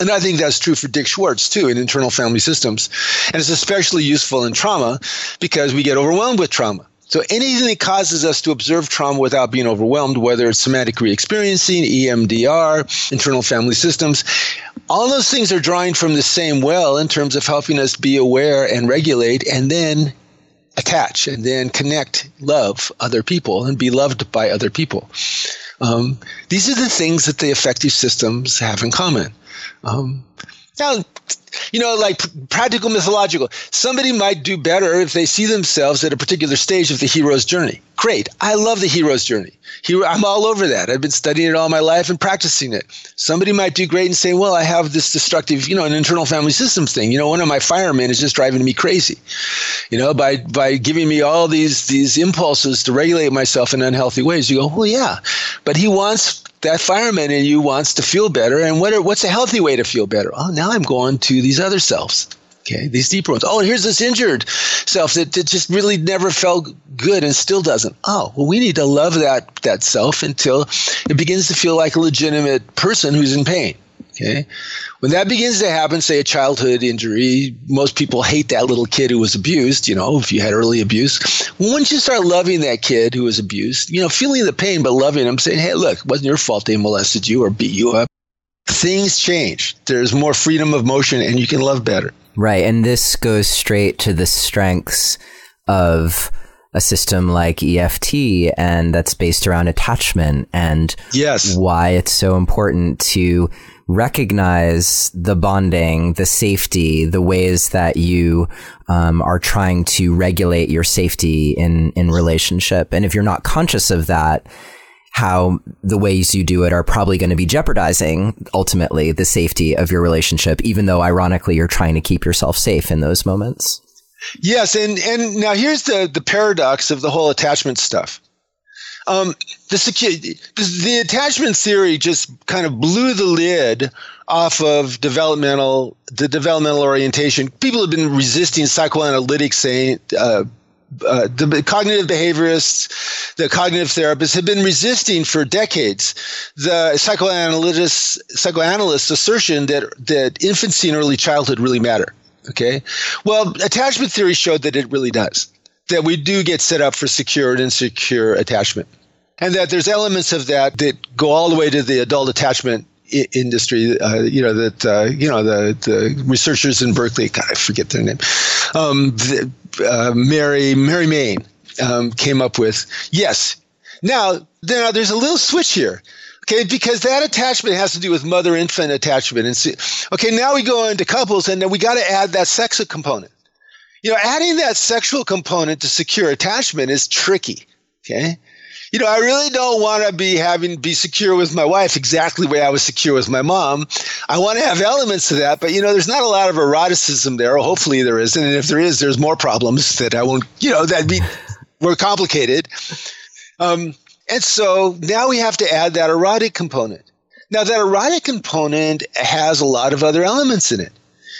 And I think that's true for Dick Schwartz too in internal family systems. And it's especially useful in trauma because we get overwhelmed with trauma. So anything that causes us to observe trauma without being overwhelmed, whether it's somatic re-experiencing, EMDR, internal family systems, all those things are drawing from the same well in terms of helping us be aware and regulate and then attach and then connect, love other people and be loved by other people. Um, these are the things that the affective systems have in common. Um, now, you know, like practical mythological. Somebody might do better if they see themselves at a particular stage of the hero's journey. Great. I love the hero's journey. Hero, I'm all over that. I've been studying it all my life and practicing it. Somebody might do great and say, well, I have this destructive, you know, an internal family systems thing. You know, one of my firemen is just driving me crazy, you know, by, by giving me all these, these impulses to regulate myself in unhealthy ways. You go, well, yeah, but he wants that fireman in you wants to feel better. And what are, what's a healthy way to feel better? Oh, now I'm going to these other selves. Okay, these deeper ones. Oh, here's this injured self that, that just really never felt good and still doesn't. Oh, well, we need to love that that self until it begins to feel like a legitimate person who's in pain. Okay. When that begins to happen, say a childhood injury, most people hate that little kid who was abused, you know, if you had early abuse. Once you start loving that kid who was abused, you know, feeling the pain, but loving them, saying, hey, look, it wasn't your fault they molested you or beat you up. Things change. There's more freedom of motion and you can love better. Right. And this goes straight to the strengths of a system like EFT and that's based around attachment and yes. why it's so important to recognize the bonding, the safety, the ways that you um, are trying to regulate your safety in in relationship. And if you're not conscious of that, how the ways you do it are probably going to be jeopardizing ultimately the safety of your relationship, even though ironically you're trying to keep yourself safe in those moments. Yes, and and now here's the the paradox of the whole attachment stuff. Um, the, secu- the attachment theory just kind of blew the lid off of developmental the developmental orientation. People have been resisting psychoanalytic saying. Uh, uh, the cognitive behaviorists, the cognitive therapists have been resisting for decades the psychoanalysts psychoanalysts assertion that that infancy and early childhood really matter. Okay, well, attachment theory showed that it really does that we do get set up for secure and insecure attachment. and that there's elements of that that go all the way to the adult attachment I- industry. Uh, you know that uh, you know the the researchers in Berkeley. God, I forget their name. Um, the, uh, Mary Mary Main um, came up with yes. Now, now there's a little switch here. Okay, because that attachment has to do with mother infant attachment. And see, okay, now we go into couples, and then we got to add that sex component. You know, adding that sexual component to secure attachment is tricky. Okay, you know, I really don't want to be having be secure with my wife exactly the way I was secure with my mom. I want to have elements of that, but you know, there's not a lot of eroticism there. Hopefully, there isn't. And if there is, there's more problems that I won't. You know, that'd be more complicated. Um, and so now we have to add that erotic component. Now, that erotic component has a lot of other elements in it.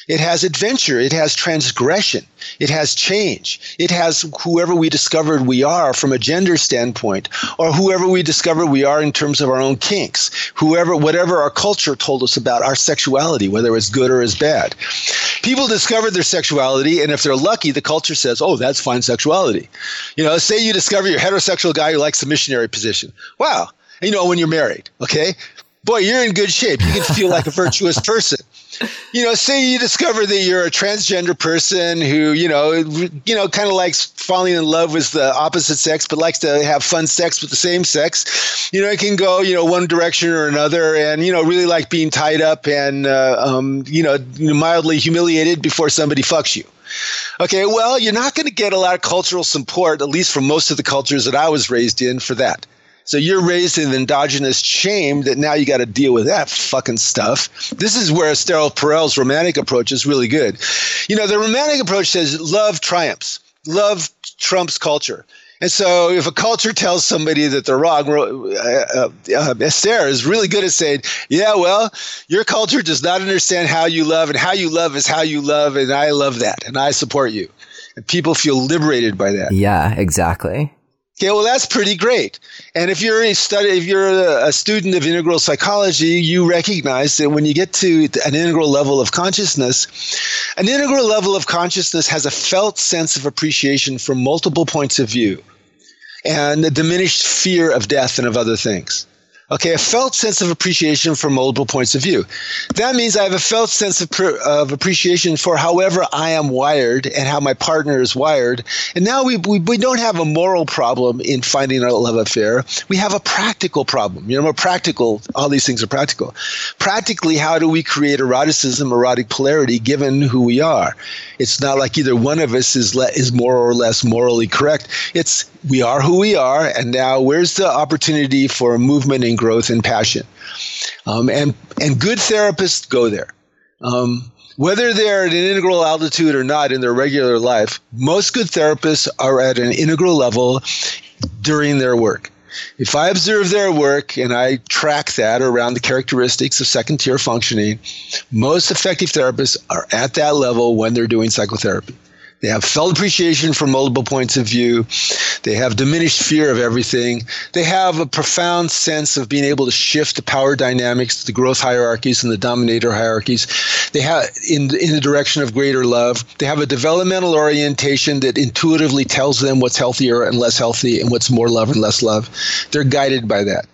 It has adventure. It has transgression. It has change. It has whoever we discovered we are from a gender standpoint, or whoever we discovered we are in terms of our own kinks, whoever, whatever our culture told us about our sexuality, whether it's good or it's bad. People discover their sexuality, and if they're lucky, the culture says, oh, that's fine sexuality. You know, say you discover you're heterosexual guy who likes the missionary position. Wow. You know, when you're married, okay? Boy, you're in good shape. You can feel like a virtuous person you know, say you discover that you're a transgender person who, you know, you know, kind of likes falling in love with the opposite sex, but likes to have fun sex with the same sex. You know, it can go, you know, one direction or another, and you know, really like being tied up and, uh, um, you know, mildly humiliated before somebody fucks you. Okay, well, you're not going to get a lot of cultural support, at least from most of the cultures that I was raised in, for that. So you're raised in endogenous shame that now you got to deal with that fucking stuff. This is where Esther Perel's romantic approach is really good. You know, the romantic approach says love triumphs, love trumps culture. And so, if a culture tells somebody that they're wrong, uh, uh, Esther is really good at saying, "Yeah, well, your culture does not understand how you love, and how you love is how you love, and I love that, and I support you." And people feel liberated by that. Yeah, exactly. Okay, well, that's pretty great. And if you're a study, if you're a, student of integral psychology, you recognize that when you get to an integral level of consciousness, an integral level of consciousness has a felt sense of appreciation from multiple points of view and a diminished fear of death and of other things. Okay, a felt sense of appreciation from multiple points of view. That means I have a felt sense of, of appreciation for however I am wired and how my partner is wired. And now we, we, we don't have a moral problem in finding a love affair. We have a practical problem. You know, more practical, all these things are practical. Practically, how do we create eroticism, erotic polarity, given who we are? It's not like either one of us is, le- is more or less morally correct. It's we are who we are, and now where's the opportunity for movement and growth and passion? Um, and and good therapists go there. Um, whether they're at an integral altitude or not in their regular life, most good therapists are at an integral level during their work. If I observe their work and I track that around the characteristics of second tier functioning, most effective therapists are at that level when they're doing psychotherapy. They have felt appreciation from multiple points of view. They have diminished fear of everything. They have a profound sense of being able to shift the power dynamics, the growth hierarchies, and the dominator hierarchies. They have in in the direction of greater love. They have a developmental orientation that intuitively tells them what's healthier and less healthy, and what's more love and less love. They're guided by that,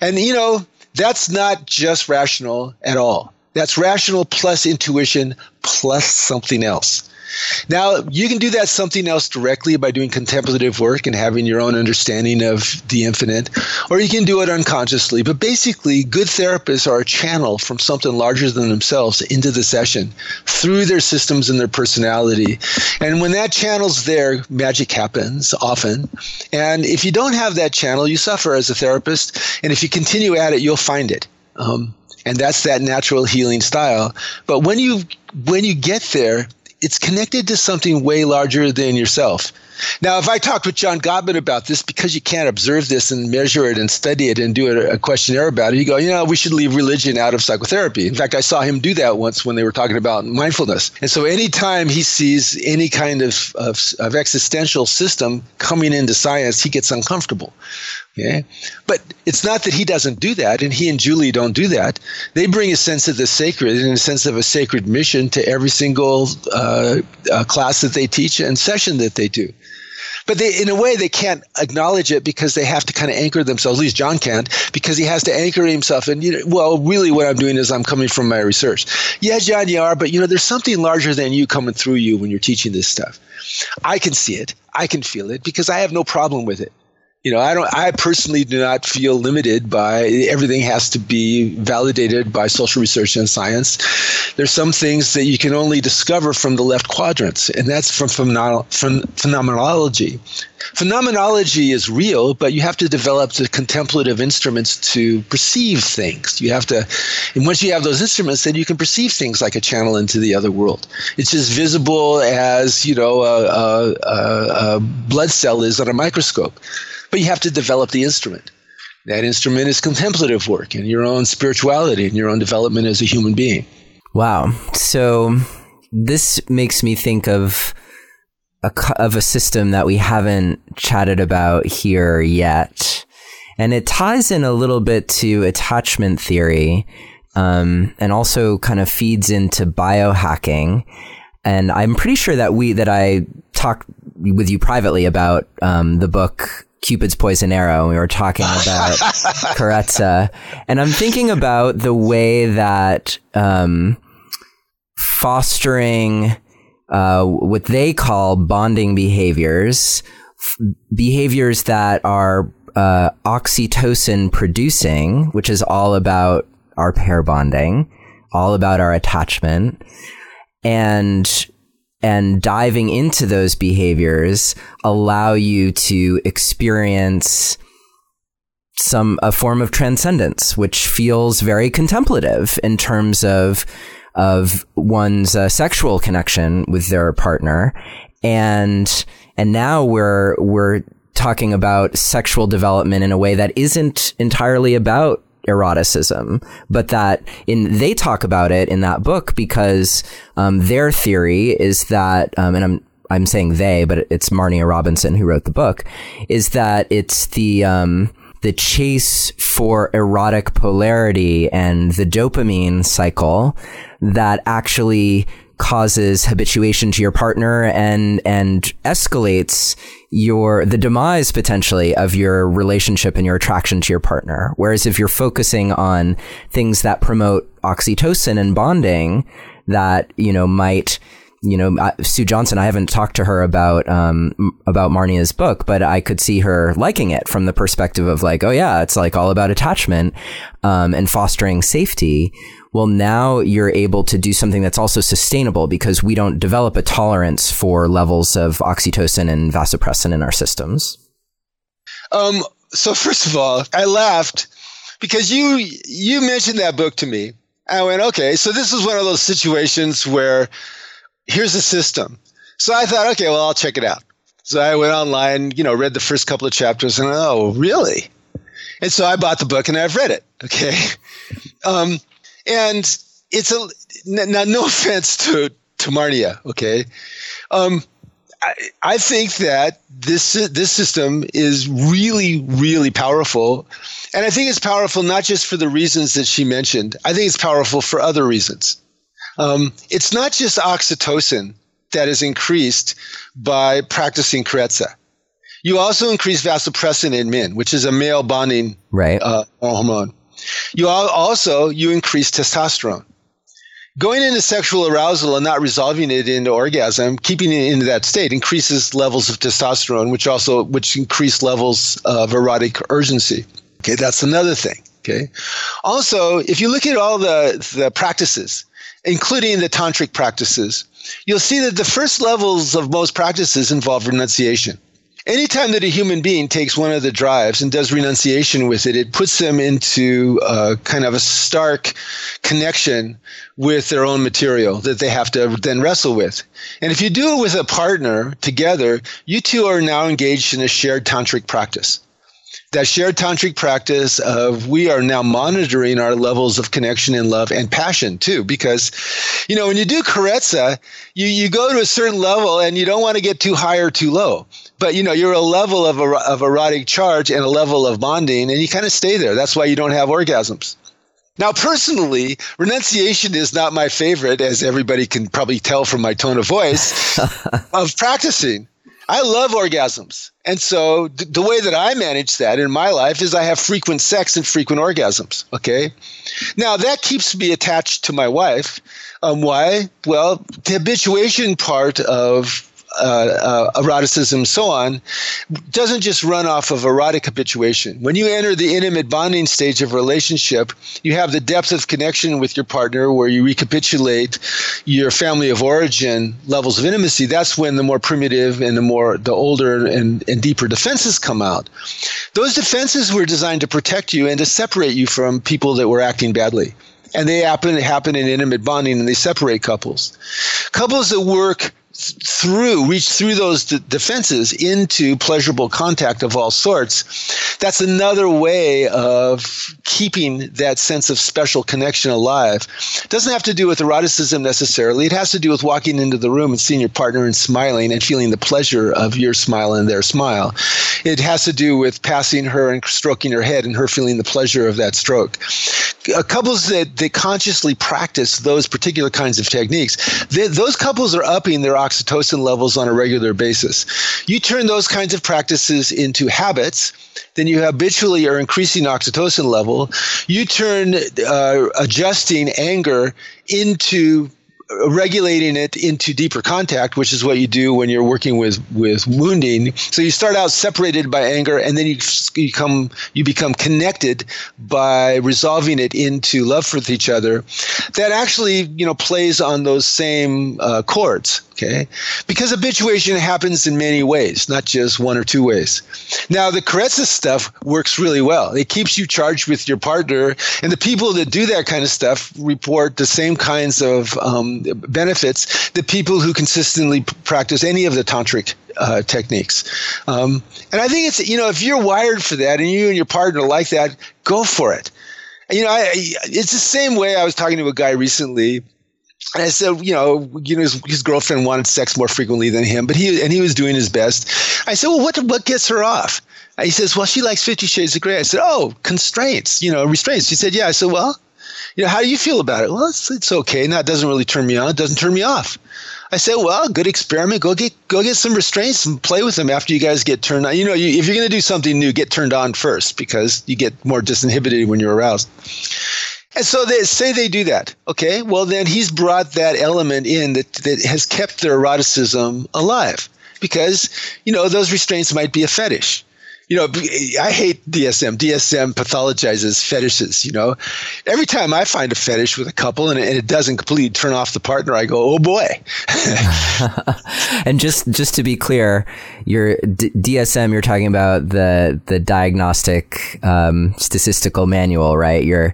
and you know that's not just rational at all. That's rational plus intuition plus something else. Now, you can do that something else directly by doing contemplative work and having your own understanding of the infinite, or you can do it unconsciously. But basically, good therapists are a channel from something larger than themselves into the session through their systems and their personality. And when that channel's there, magic happens often. And if you don't have that channel, you suffer as a therapist. And if you continue at it, you'll find it. Um, and that's that natural healing style. But when you when you get there, it's connected to something way larger than yourself. Now, if I talked with John Gottman about this, because you can't observe this and measure it and study it and do a, questionnaire about it, you go, you know, we should leave religion out of psychotherapy. In fact, I saw him do that once when they were talking about mindfulness. And so anytime he sees any kind of, of, of existential system coming into science, he gets uncomfortable. Okay? But it's not that he doesn't do that, and he and Julie don't do that. They bring a sense of the sacred and a sense of a sacred mission to every single uh, uh, class that they teach and session that they do. but they, in a way, they can't acknowledge it because they have to kind of anchor themselves. At least John can't, because he has to anchor himself. And you know, well, really, what I'm doing is I'm coming from my research. Yeah, John, you are, but you know, there's something larger than you coming through you when you're teaching this stuff. I can see it, I can feel it, because I have no problem with it you know, I don't. I personally do not feel limited by everything has to be validated by social research and science. There's some things that you can only discover from the left quadrants, and that's from, from, phenomenology. Phenomenology is real, but you have to develop the contemplative instruments to perceive things. You have to, and once you have those instruments, then you can perceive things like a channel into the other world. It's as visible as you know a, a, a blood cell is on a microscope but you have to develop the instrument. That instrument is contemplative work and your own spirituality and your own development as a human being. Wow. So this makes me think of a, of a system that we haven't chatted about here yet. And it ties in a little bit to attachment theory um, and also kind of feeds into biohacking. And I'm pretty sure that we that I talked with you privately about um, the book Cupid's poison arrow. We were talking about Carezza, and I'm thinking about the way that um, fostering uh, what they call bonding behaviors, f- behaviors that are uh, oxytocin producing, which is all about our pair bonding, all about our attachment, and and diving into those behaviors allow you to experience some a form of transcendence which feels very contemplative in terms of of one's uh, sexual connection with their partner. And and now we're we're talking about sexual development in a way that isn't entirely about eroticism, but that in they talk about it in that book because um, their theory is that, um, and I'm I'm saying they, but it's Marnia Robinson who wrote the book, is that it's the um, the chase for erotic polarity and the dopamine cycle that actually causes habituation to your partner and and escalates your the demise potentially of your relationship and your attraction to your partner whereas if you're focusing on things that promote oxytocin and bonding that you know might you know, Sue Johnson, I haven't talked to her about um, about Marnia's book, but I could see her liking it from the perspective of like, oh yeah, it's like all about attachment um, and fostering safety. Well, now you're able to do something that's also sustainable because we don't develop a tolerance for levels of oxytocin and vasopressin in our systems. Um, so first of all, I laughed because you you mentioned that book to me. I went, okay, so this is one of those situations where here's a system. So I thought, okay, well, I'll check it out. So I went online, you know, read the first couple of chapters, and oh, really? And so I bought the book and I've read it. Okay, um, and it's a now no offense to to Marnia. Okay, um, I, I think that this this system is really really powerful, and I think it's powerful not just for the reasons that she mentioned. I think it's powerful for other reasons. Um, it's not just oxytocin that is increased by practicing Carezza. You also increase vasopressin in men, which is a male bonding right. uh, hormone. You also you increase testosterone. Going into sexual arousal and not resolving it into orgasm, keeping it into that state increases levels of testosterone, which also which increase levels of erotic urgency. Okay, that's another thing. Okay. Also, if you look at all the, the practices, including the tantric practices, you'll see that the first levels of most practices involve renunciation. Anytime that a human being takes one of the drives and does renunciation with it, it puts them into a kind of a stark connection with their own material that they have to then wrestle with. And if you do it with a partner together, you two are now engaged in a shared tantric practice that shared tantric practice of we are now monitoring our levels of connection and love and passion too because you know when you do carezza you you go to a certain level and you don't want to get too high or too low. But you know you're a level of, of erotic charge and a level of bonding and you kind of stay there. That's why you don't have orgasms. Now, personally, renunciation is not my favorite, as everybody can probably tell from my tone of voice, of practicing. I love orgasms. And so th- the way that I manage that in my life is I have frequent sex and frequent orgasms. Okay. Now that keeps me attached to my wife. Um, why? Well, the habituation part of uh, uh, eroticism, so on, doesn't just run off of erotic habituation. When you enter the intimate bonding stage of relationship, you have the depth of connection with your partner where you recapitulate your family of origin levels of intimacy. That's when the more primitive and the more the older and, and deeper defenses come out. Those defenses were designed to protect you and to separate you from people that were acting badly and they happen happen in intimate bonding and they separate couples. Couples that work through, reach through those d- defenses into pleasurable contact of all sorts. That's another way of keeping that sense of special connection alive. It doesn't have to do with eroticism necessarily. It has to do with walking into the room and seeing your partner and smiling and feeling the pleasure of your smile and their smile. It has to do with passing her and stroking her head and her feeling the pleasure of that stroke. Uh, couples that, that consciously practice those particular kinds of techniques, they, those couples are upping their oxytocin levels on a regular basis. You turn those kinds of practices into habits, then you habitually are increasing oxytocin level. You turn uh, adjusting anger into regulating it into deeper contact, which is what you do when you're working with with wounding. So you start out separated by anger, and then you become you become connected by resolving it into love for each other. That actually, you know, plays on those same uh, chords. Okay, because habituation happens in many ways, not just one or two ways. Now, the Carezza stuff works really well. It keeps you charged with your partner, and the people that do that kind of stuff report the same kinds of um, benefits the people who consistently practice any of the tantric uh, techniques. Um, and I think it's you know if you're wired for that and you and your partner like that, go for it. You know, I, it's the same way I was talking to a guy recently and I said, you know, you know, his, his, girlfriend wanted sex more frequently than him, but he and he was doing his best. I said, well, what what gets her off? he says, well, she likes Fifty Shades of Grey. I said, oh, constraints, you know, restraints. She said, yeah. I said, well, you know, how do you feel about it? Well, it's, it's okay. Now, it doesn't really turn me on. It doesn't turn me off. I said, well, good experiment. Go get go get some restraints and play with them after you guys get turned on. You know, you, if you're going to do something new, get turned on first because you get more disinhibited when you're aroused. And so they say they do that. Okay, well then he's brought that element in that, that has kept their eroticism alive because you know those restraints might be a fetish you know, I hate DSM. DSM pathologizes fetishes. You know, every time I find a fetish with a couple and it, doesn't completely turn off the partner, I go, "Oh boy." and just just to be clear, your D- DSM, you're talking about the the diagnostic um, statistical manual, right? You're.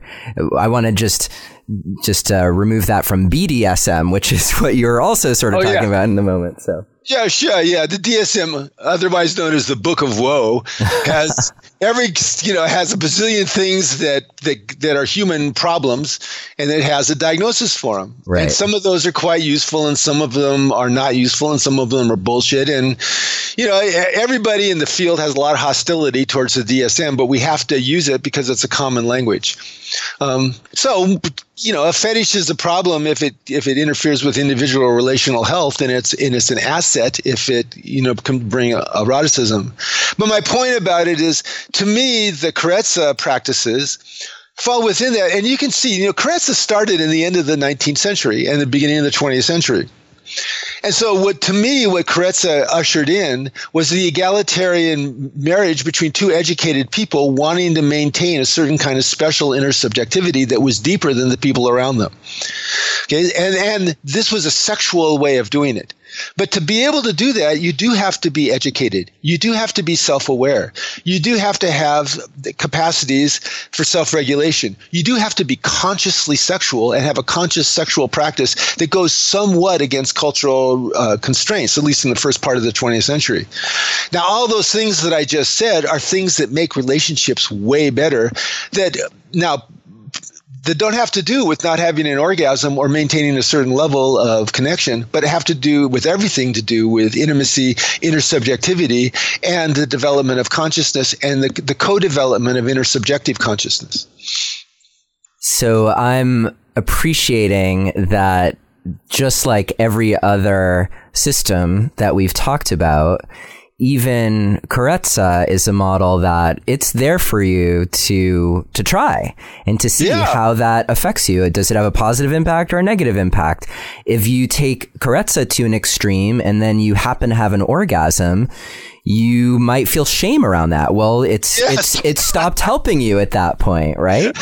I want to just just uh, remove that from BDSM, which is what you're also sort of oh, talking yeah. about in the moment. So yeah, sure. Yeah, the DSM, otherwise known as the Book of Woe, has every you know has a bazillion things that that that are human problems, and it has a diagnosis for them. Right. And some of those are quite useful, and some of them are not useful, and some of them are bullshit. And you know, everybody in the field has a lot of hostility towards the DSM, but we have to use it because it's a common language. Um, so you know, a fetish is a problem if it if it interferes with individual relational health, and it's and it's an asset if it you know can bring eroticism. But my point about it is, to me, the Carezza practices fall within that, and you can see, you know, Carezza started in the end of the 19th century and the beginning of the 20th century. And so, what to me, what Carezza ushered in was the egalitarian marriage between two educated people wanting to maintain a certain kind of special intersubjectivity that was deeper than the people around them. Okay, and and this was a sexual way of doing it. But to be able to do that, you do have to be educated. You do have to be self aware. You do have to have capacities for self regulation. You do have to be consciously sexual and have a conscious sexual practice that goes somewhat against cultural uh, constraints, at least in the first part of the 20th century. Now, all those things that I just said are things that make relationships way better. That now, that don't have to do with not having an orgasm or maintaining a certain level of connection, but have to do with everything to do with intimacy, intersubjectivity, and the development of consciousness and the, the co development of intersubjective consciousness. So I'm appreciating that just like every other system that we've talked about, even Carezza is a model that it's there for you to to try and to see yeah. how that affects you. Does it have a positive impact or a negative impact? If you take Carezza to an extreme and then you happen to have an orgasm, you might feel shame around that. Well, it's yes. it's it's stopped helping you at that point, right?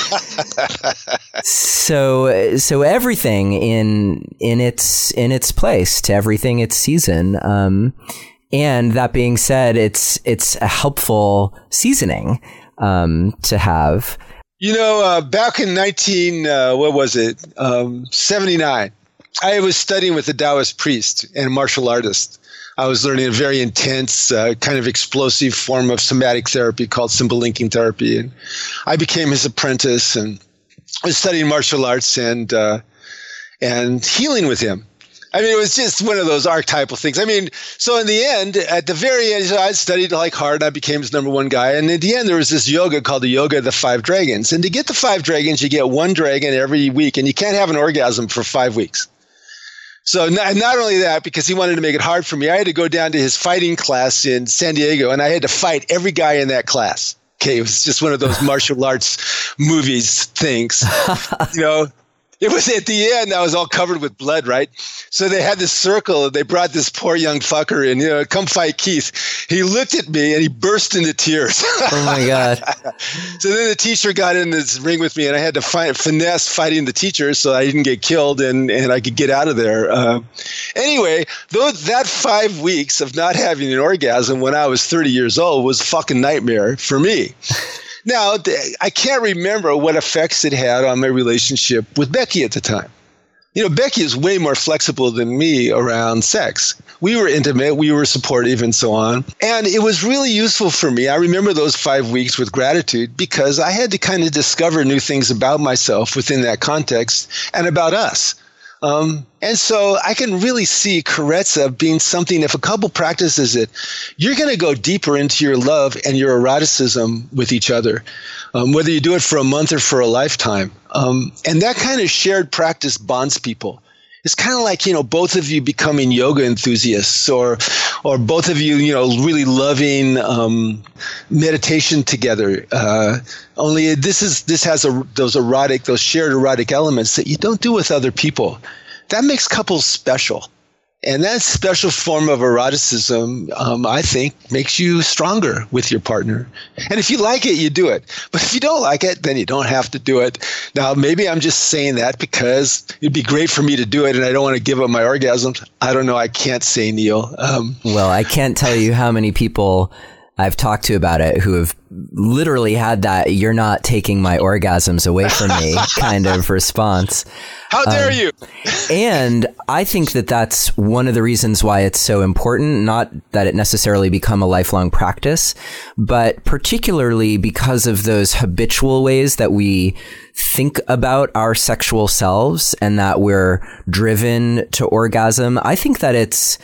so so everything in in its in its place to everything its season. Um, and that being said, it's it's a helpful seasoning um, to have. You know, uh, back in nineteen, uh, what was it, um, seventy nine? I was studying with a Taoist priest and martial artist. I was learning a very intense, uh, kind of explosive form of somatic therapy called symbol linking therapy, and I became his apprentice and was studying martial arts and uh, and healing with him. I mean, it was just one of those archetypal things. I mean, so in the end, at the very end, I studied like hard. I became his number one guy. And in the end, there was this yoga called the Yoga of the Five Dragons. And to get the five dragons, you get one dragon every week, and you can't have an orgasm for five weeks. So not, not only that, because he wanted to make it hard for me, I had to go down to his fighting class in San Diego, and I had to fight every guy in that class. Okay, it was just one of those martial arts movies things. you know, it was at the end. I was all covered with blood, right? So they had this circle and they brought this poor young fucker in, you know, come fight Keith. He looked at me and he burst into tears. Oh my God. so then the teacher got in this ring with me and I had to fight, finesse fighting the teacher so I didn't get killed and, and I could get out of there. Uh, anyway, though that five weeks of not having an orgasm when I was 30 years old was a fucking nightmare for me. Now, I can't remember what effects it had on my relationship with Becky at the time. You know, Becky is way more flexible than me around sex. We were intimate, we were supportive, and so on. And it was really useful for me. I remember those five weeks with gratitude because I had to kind of discover new things about myself within that context and about us. Um, and so I can really see Carezza being something, if a couple practices it, you're going to go deeper into your love and your eroticism with each other, um, whether you do it for a month or for a lifetime. Um, and that kind of shared practice bonds people. It's kind of like, you know, both of you becoming yoga enthusiasts or, or both of you, you know, really loving um, meditation together. Uh, only this is this has a, those erotic, those shared erotic elements that you don't do with other people. That makes couples special. And that special form of eroticism, um, I think, makes you stronger with your partner. And if you like it, you do it. But if you don't like it, then you don't have to do it. Now, maybe I'm just saying that because it'd be great for me to do it and I don't want to give up my orgasms. I don't know. I can't say, Neil. Um, well, I can't tell you how many people I've talked to about it who have literally had that you're not taking my orgasms away from me kind of response. How dare um, you? and I think that that's one of the reasons why it's so important, not that it necessarily become a lifelong practice, but particularly because of those habitual ways that we think about our sexual selves and that we're driven to orgasm. I think that it's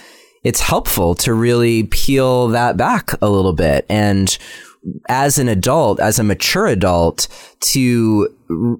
it's helpful to really peel that back a little bit. And as an adult, as a mature adult, to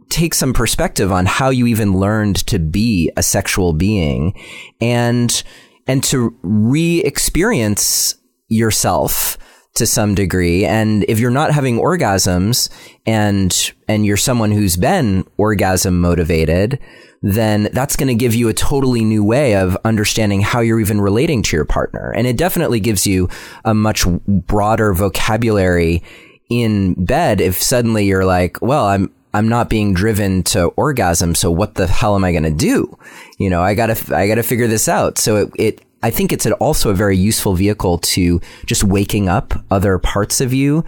take some perspective on how you even learned to be a sexual being and, and to re-experience yourself to some degree. And if you're not having orgasms and, and you're someone who's been orgasm motivated, then that's going to give you a totally new way of understanding how you're even relating to your partner. And it definitely gives you a much broader vocabulary in bed if suddenly you're like, well, I'm, I'm not being driven to orgasm. So what the hell am I going to do? You know, I gotta, I gotta figure this out. So it, it, I think it's also a very useful vehicle to just waking up other parts of you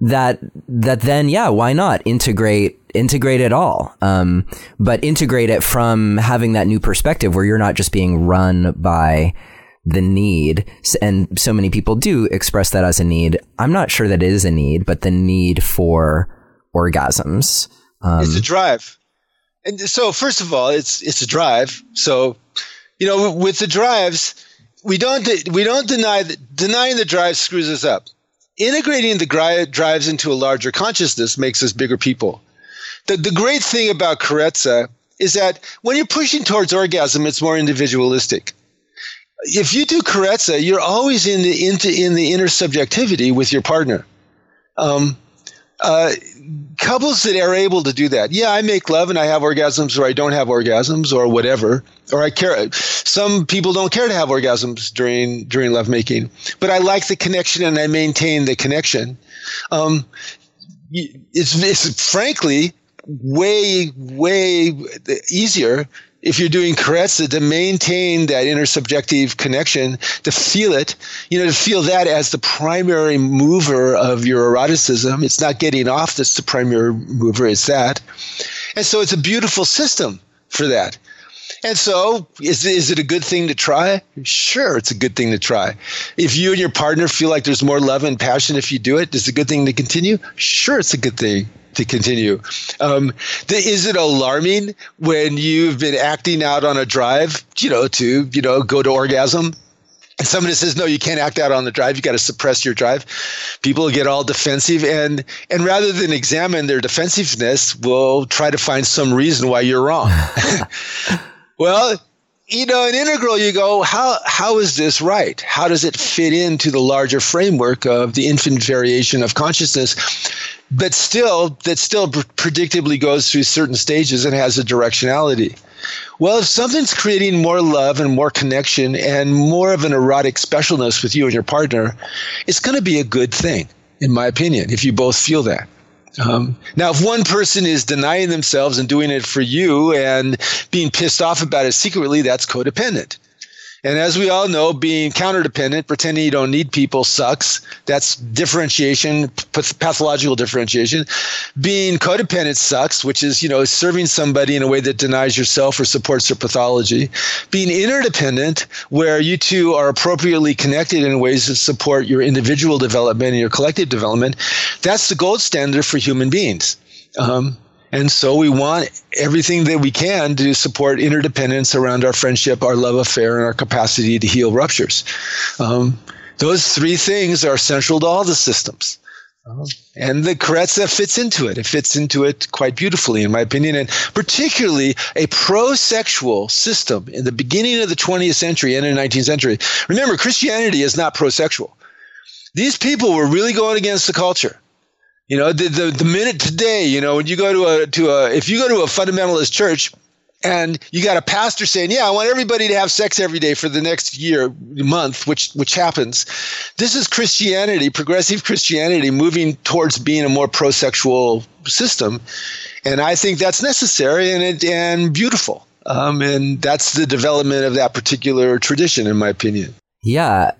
that, that then, yeah, why not integrate integrate it all. Um, but integrate it from having that new perspective where you're not just being run by the need. And so many people do express that as a need. I'm not sure that it is a need, but the need for orgasms. Um, it's a drive. And so first of all, it's, it's a drive. So, you know, with the drives, we don't, we don't deny that denying the drive screws us up. Integrating the drives into a larger consciousness makes us bigger people the, the great thing about Carezza is that when you're pushing towards orgasm, it's more individualistic. If you do carezza, you're always in the into in the inner subjectivity with your partner. Um, uh, couples that are able to do that, yeah, I make love and I have orgasms, or I don't have orgasms, or whatever, or I care. Some people don't care to have orgasms during during lovemaking, but I like the connection and I maintain the connection. Um, it's, it's frankly way way easier if you're doing carezza to maintain that intersubjective connection, to feel it, you know, to feel that as the primary mover of your eroticism. It's not getting off that's the primary mover, it's that. And so it's a beautiful system for that. And so, is, is it a good thing to try? Sure, it's a good thing to try. If you and your partner feel like there's more love and passion if you do it, is it a good thing to continue? Sure, it's a good thing to continue. Um, is it alarming when you've been acting out on a drive, you know, to you know go to orgasm? And somebody says, no, you can't act out on the drive. You got to suppress your drive. People get all defensive, and and rather than examine their defensiveness, will try to find some reason why you're wrong. well, you know, in integral, you go, how how is this right? How does it fit into the larger framework of the infinite variation of consciousness? but still that still predictably goes through certain stages and has a directionality well if something's creating more love and more connection and more of an erotic specialness with you and your partner it's going to be a good thing in my opinion if you both feel that um, now, if one person is denying themselves and doing it for you and being pissed off about it secretly, that's codependent. And as we all know, being counterdependent, pretending you don't need people sucks. That's differentiation, pathological differentiation. Being codependent sucks, which is, you know, serving somebody in a way that denies yourself or supports their pathology. Being interdependent, where you two are appropriately connected in ways that support your individual development and your collective development, that's the gold standard for human beings. Um, and so we want everything that we can to support interdependence around our friendship, our love affair, and our capacity to heal ruptures. Um, those three things are central to all the systems. Um, and the Carezza fits into it. It fits into it quite beautifully, in my opinion, and particularly a pro-sexual system in the beginning of the 20th century and in the 19th century. Remember, Christianity is not pro-sexual. These people were really going against the culture. You know, the, the, the minute today, you know, when you go to a to a if you go to a fundamentalist church and you got a pastor saying, "Yeah, I want everybody to have sex every day for the next year, month," which which happens. This is Christianity, progressive Christianity, moving towards being a more pro-sexual system, and I think that's necessary and it, and beautiful. Um, and that's the development of that particular tradition, in my opinion. Yeah,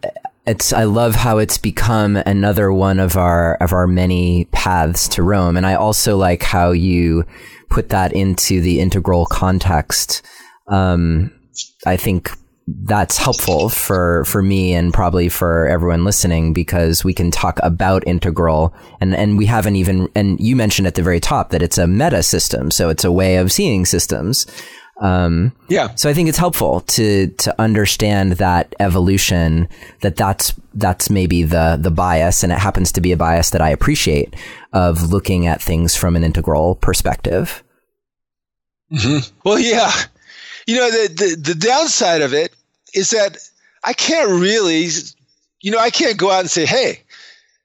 it's I love how it's become another one of our of our many paths to Rome, and I also like how you put that into the integral context. Um, I think that's helpful for for me and probably for everyone listening because we can talk about integral and and we haven't even and you mentioned at the very top that it's a meta system. So it's a way of seeing systems um, yeah. So I think it's helpful to to understand that evolution. That that's that's maybe the the bias, and it happens to be a bias that I appreciate of looking at things from an integral perspective. Mm-hmm. Well, yeah. You know the, the the downside of it is that I can't really, you know, I can't go out and say, hey.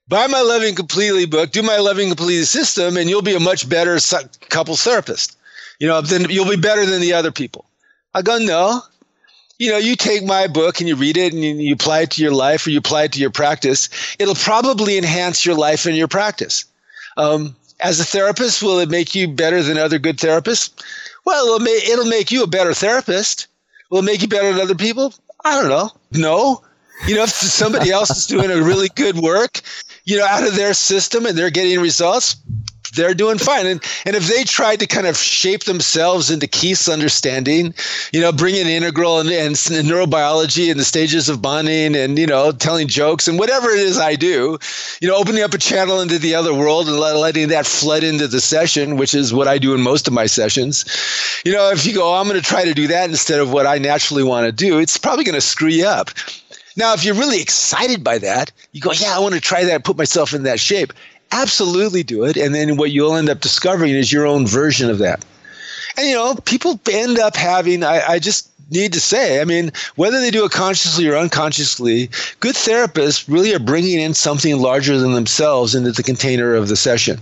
Buy my Loving Completely book, do my Loving Completely system, and you'll be a much better couples therapist you know, then you'll be better than the other people. I go, no. You know, you take my book and you read it and you apply it to your life or you apply it to your practice. It'll probably enhance your life and your practice. Um, as a therapist, will it make you better than other good therapists? Well, it'll, ma- it'll make you a better therapist. Will it make you better than other people? I don't know. No. You know, if somebody else is doing a really good work, you know, out of their system and they're getting results, they're doing fine. And and if they tried to kind of shape themselves into Keith's understanding, you know, bringing integral and, and neurobiology and the stages of bonding and, you know, telling jokes and whatever it is I do, you know, opening up a channel into the other world and letting that flood into the session, which is what I do in most of my sessions. You know, if you go, oh, I'm going to try to do that instead of what I naturally want to do, it's probably going to screw you up. Now, if you're really excited by that, you go, yeah, I want to try that, put myself in that shape absolutely do it. And then what you'll end up discovering is your own version of that. And, you know, people end up having, I, I just need to say, I mean, whether they do it consciously or unconsciously, good therapists really are bringing in something larger than themselves into the container of the session.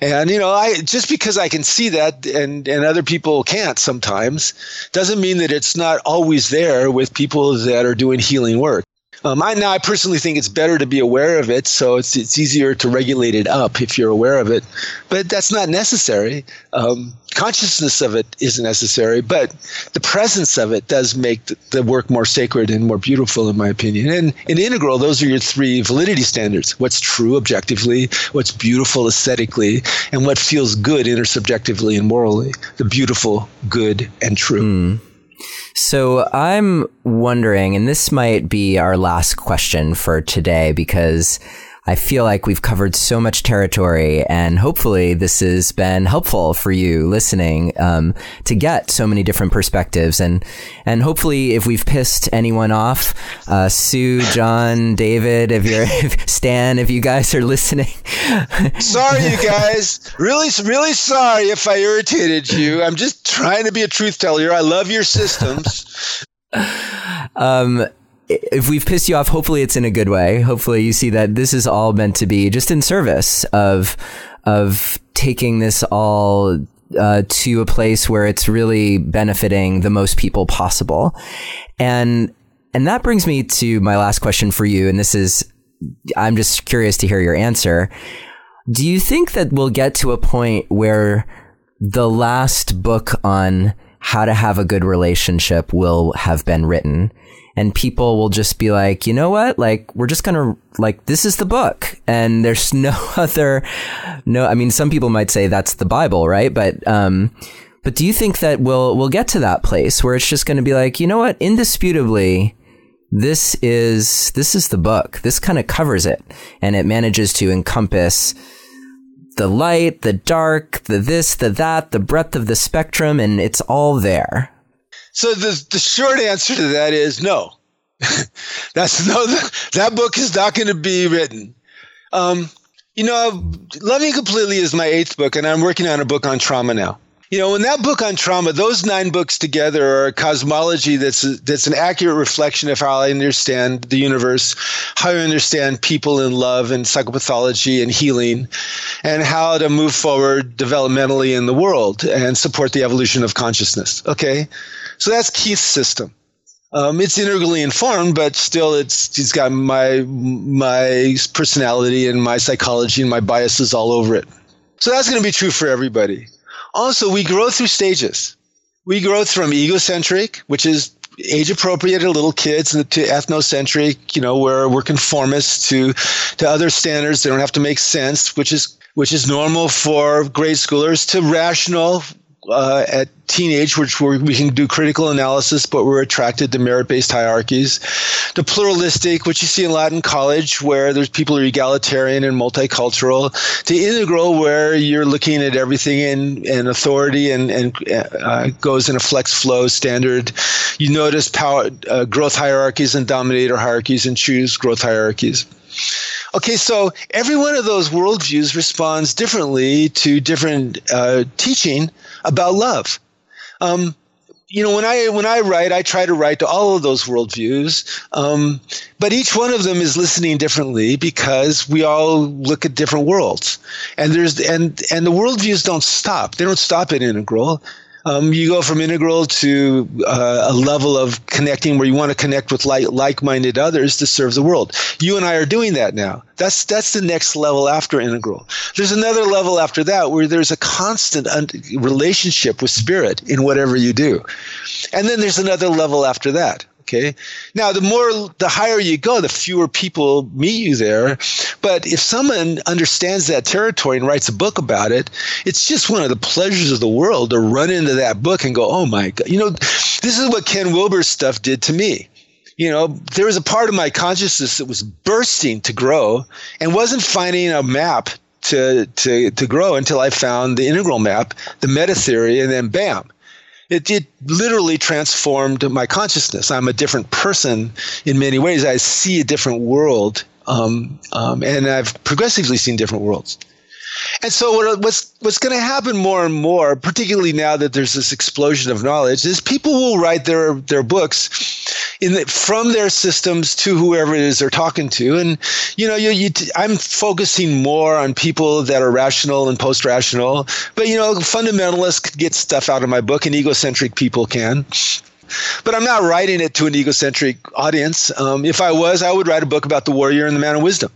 And you know, I just because I can see that and and other people can't sometimes doesn't mean that it's not always there with people that are doing healing work. Um, I now I personally think it's better to be aware of it, so it's it's easier to regulate it up if you're aware of it. But that's not necessary. Um, consciousness of it isn't necessary, but the presence of it does make the, the, work more sacred and more beautiful, in my opinion. And in integral, those are your three validity standards: what's true objectively, what's beautiful aesthetically, and what feels good intersubjectively and morally. The beautiful, good, and true. Mm. So I'm wondering, and this might be our last question for today because I feel like we've covered so much territory, and hopefully, this has been helpful for you listening um, to get so many different perspectives. And and hopefully, if we've pissed anyone off, uh, Sue, John, David, if you're if Stan, if you guys are listening, sorry, you guys, really, really sorry if I irritated you. I'm just trying to be a truth teller. I love your systems. um if we've pissed you off, hopefully it's in a good way. Hopefully you see that this is all meant to be just in service of of taking this all uh, to a place where it's really benefiting the most people possible. And and that brings me to my last question for you. And this is, I'm just curious to hear your answer. Do you think that we'll get to a point where the last book on how to have a good relationship will have been written? And people will just be like, you know what? Like, we're just gonna, like, this is the book. And there's no other, no, I mean, some people might say that's the Bible, right? But, um, but do you think that we'll, we'll get to that place where it's just gonna be like, you know what? Indisputably, this is, this is the book. This kind of covers it and it manages to encompass the light, the dark, the this, the that, the breadth of the spectrum, and it's all there. So the the short answer to that is no. That's no. That book is not going to be written. Um, you know, Loving Completely is my eighth book, and I'm working on a book on trauma now. You know, in that book on trauma, those nine books together are a cosmology that's a, that's an accurate reflection of how I understand the universe, how I understand people in love and psychopathology and healing, and how to move forward developmentally in the world and support the evolution of consciousness. Okay, so that's Keith's system. Um, it's integrally informed, but still, it's it's got my my personality and my psychology and my biases all over it. So that's going to be true for everybody. Also, we grow through stages. We grow from egocentric, which is age appropriate to little kids, to ethnocentric, you know, where we're conformists to to other standards. They don't have to make sense, which is which is normal for grade schoolers, to rational, uh, at teenage, which we can do critical analysis, but we're attracted to merit-based hierarchies. The pluralistic, which you see in Latin college, where there's people who are egalitarian and multicultural. The integral, where you're looking at everything in, in authority and, and uh, goes in a flex flow standard. You notice power, uh, growth hierarchies and dominator hierarchies and choose growth hierarchies. Okay, so every one of those worldviews responds differently to different uh, teaching about love. Um, you know, when I when I write, I try to write to all of those worldviews, um, but each one of them is listening differently because we all look at different worlds, and there's and and the worldviews don't stop. They don't stop at integral um, you go from integral to uh, a level of connecting where you want to connect with like, like-minded others to serve the world. You and I are doing that now. That's that's the next level after integral. There's another level after that where there's a constant un- relationship with spirit in whatever you do, and then there's another level after that. Okay. Now, the more, the higher you go, the fewer people meet you there. But if someone understands that territory and writes a book about it, it's just one of the pleasures of the world to run into that book and go, oh my God. You know, this is what Ken Wilber's stuff did to me. You know, there was a part of my consciousness that was bursting to grow and wasn't finding a map to, to, to grow until I found the integral map, the meta theory, and then bam it, it literally transformed my consciousness. I'm a different person in many ways. I see a different world, um, um, and I've progressively seen different worlds. And so what, what's what's going to happen more and more, particularly now that there's this explosion of knowledge, is people will write their their books in the, from their systems to whoever it is they're talking to. And you know, you, you I'm focusing more on people that are rational and post rational, but you know, fundamentalists could get stuff out of my book, and egocentric people can but I'm not writing it to an egocentric audience. Um, if I was, I would write a book about the warrior and the man of wisdom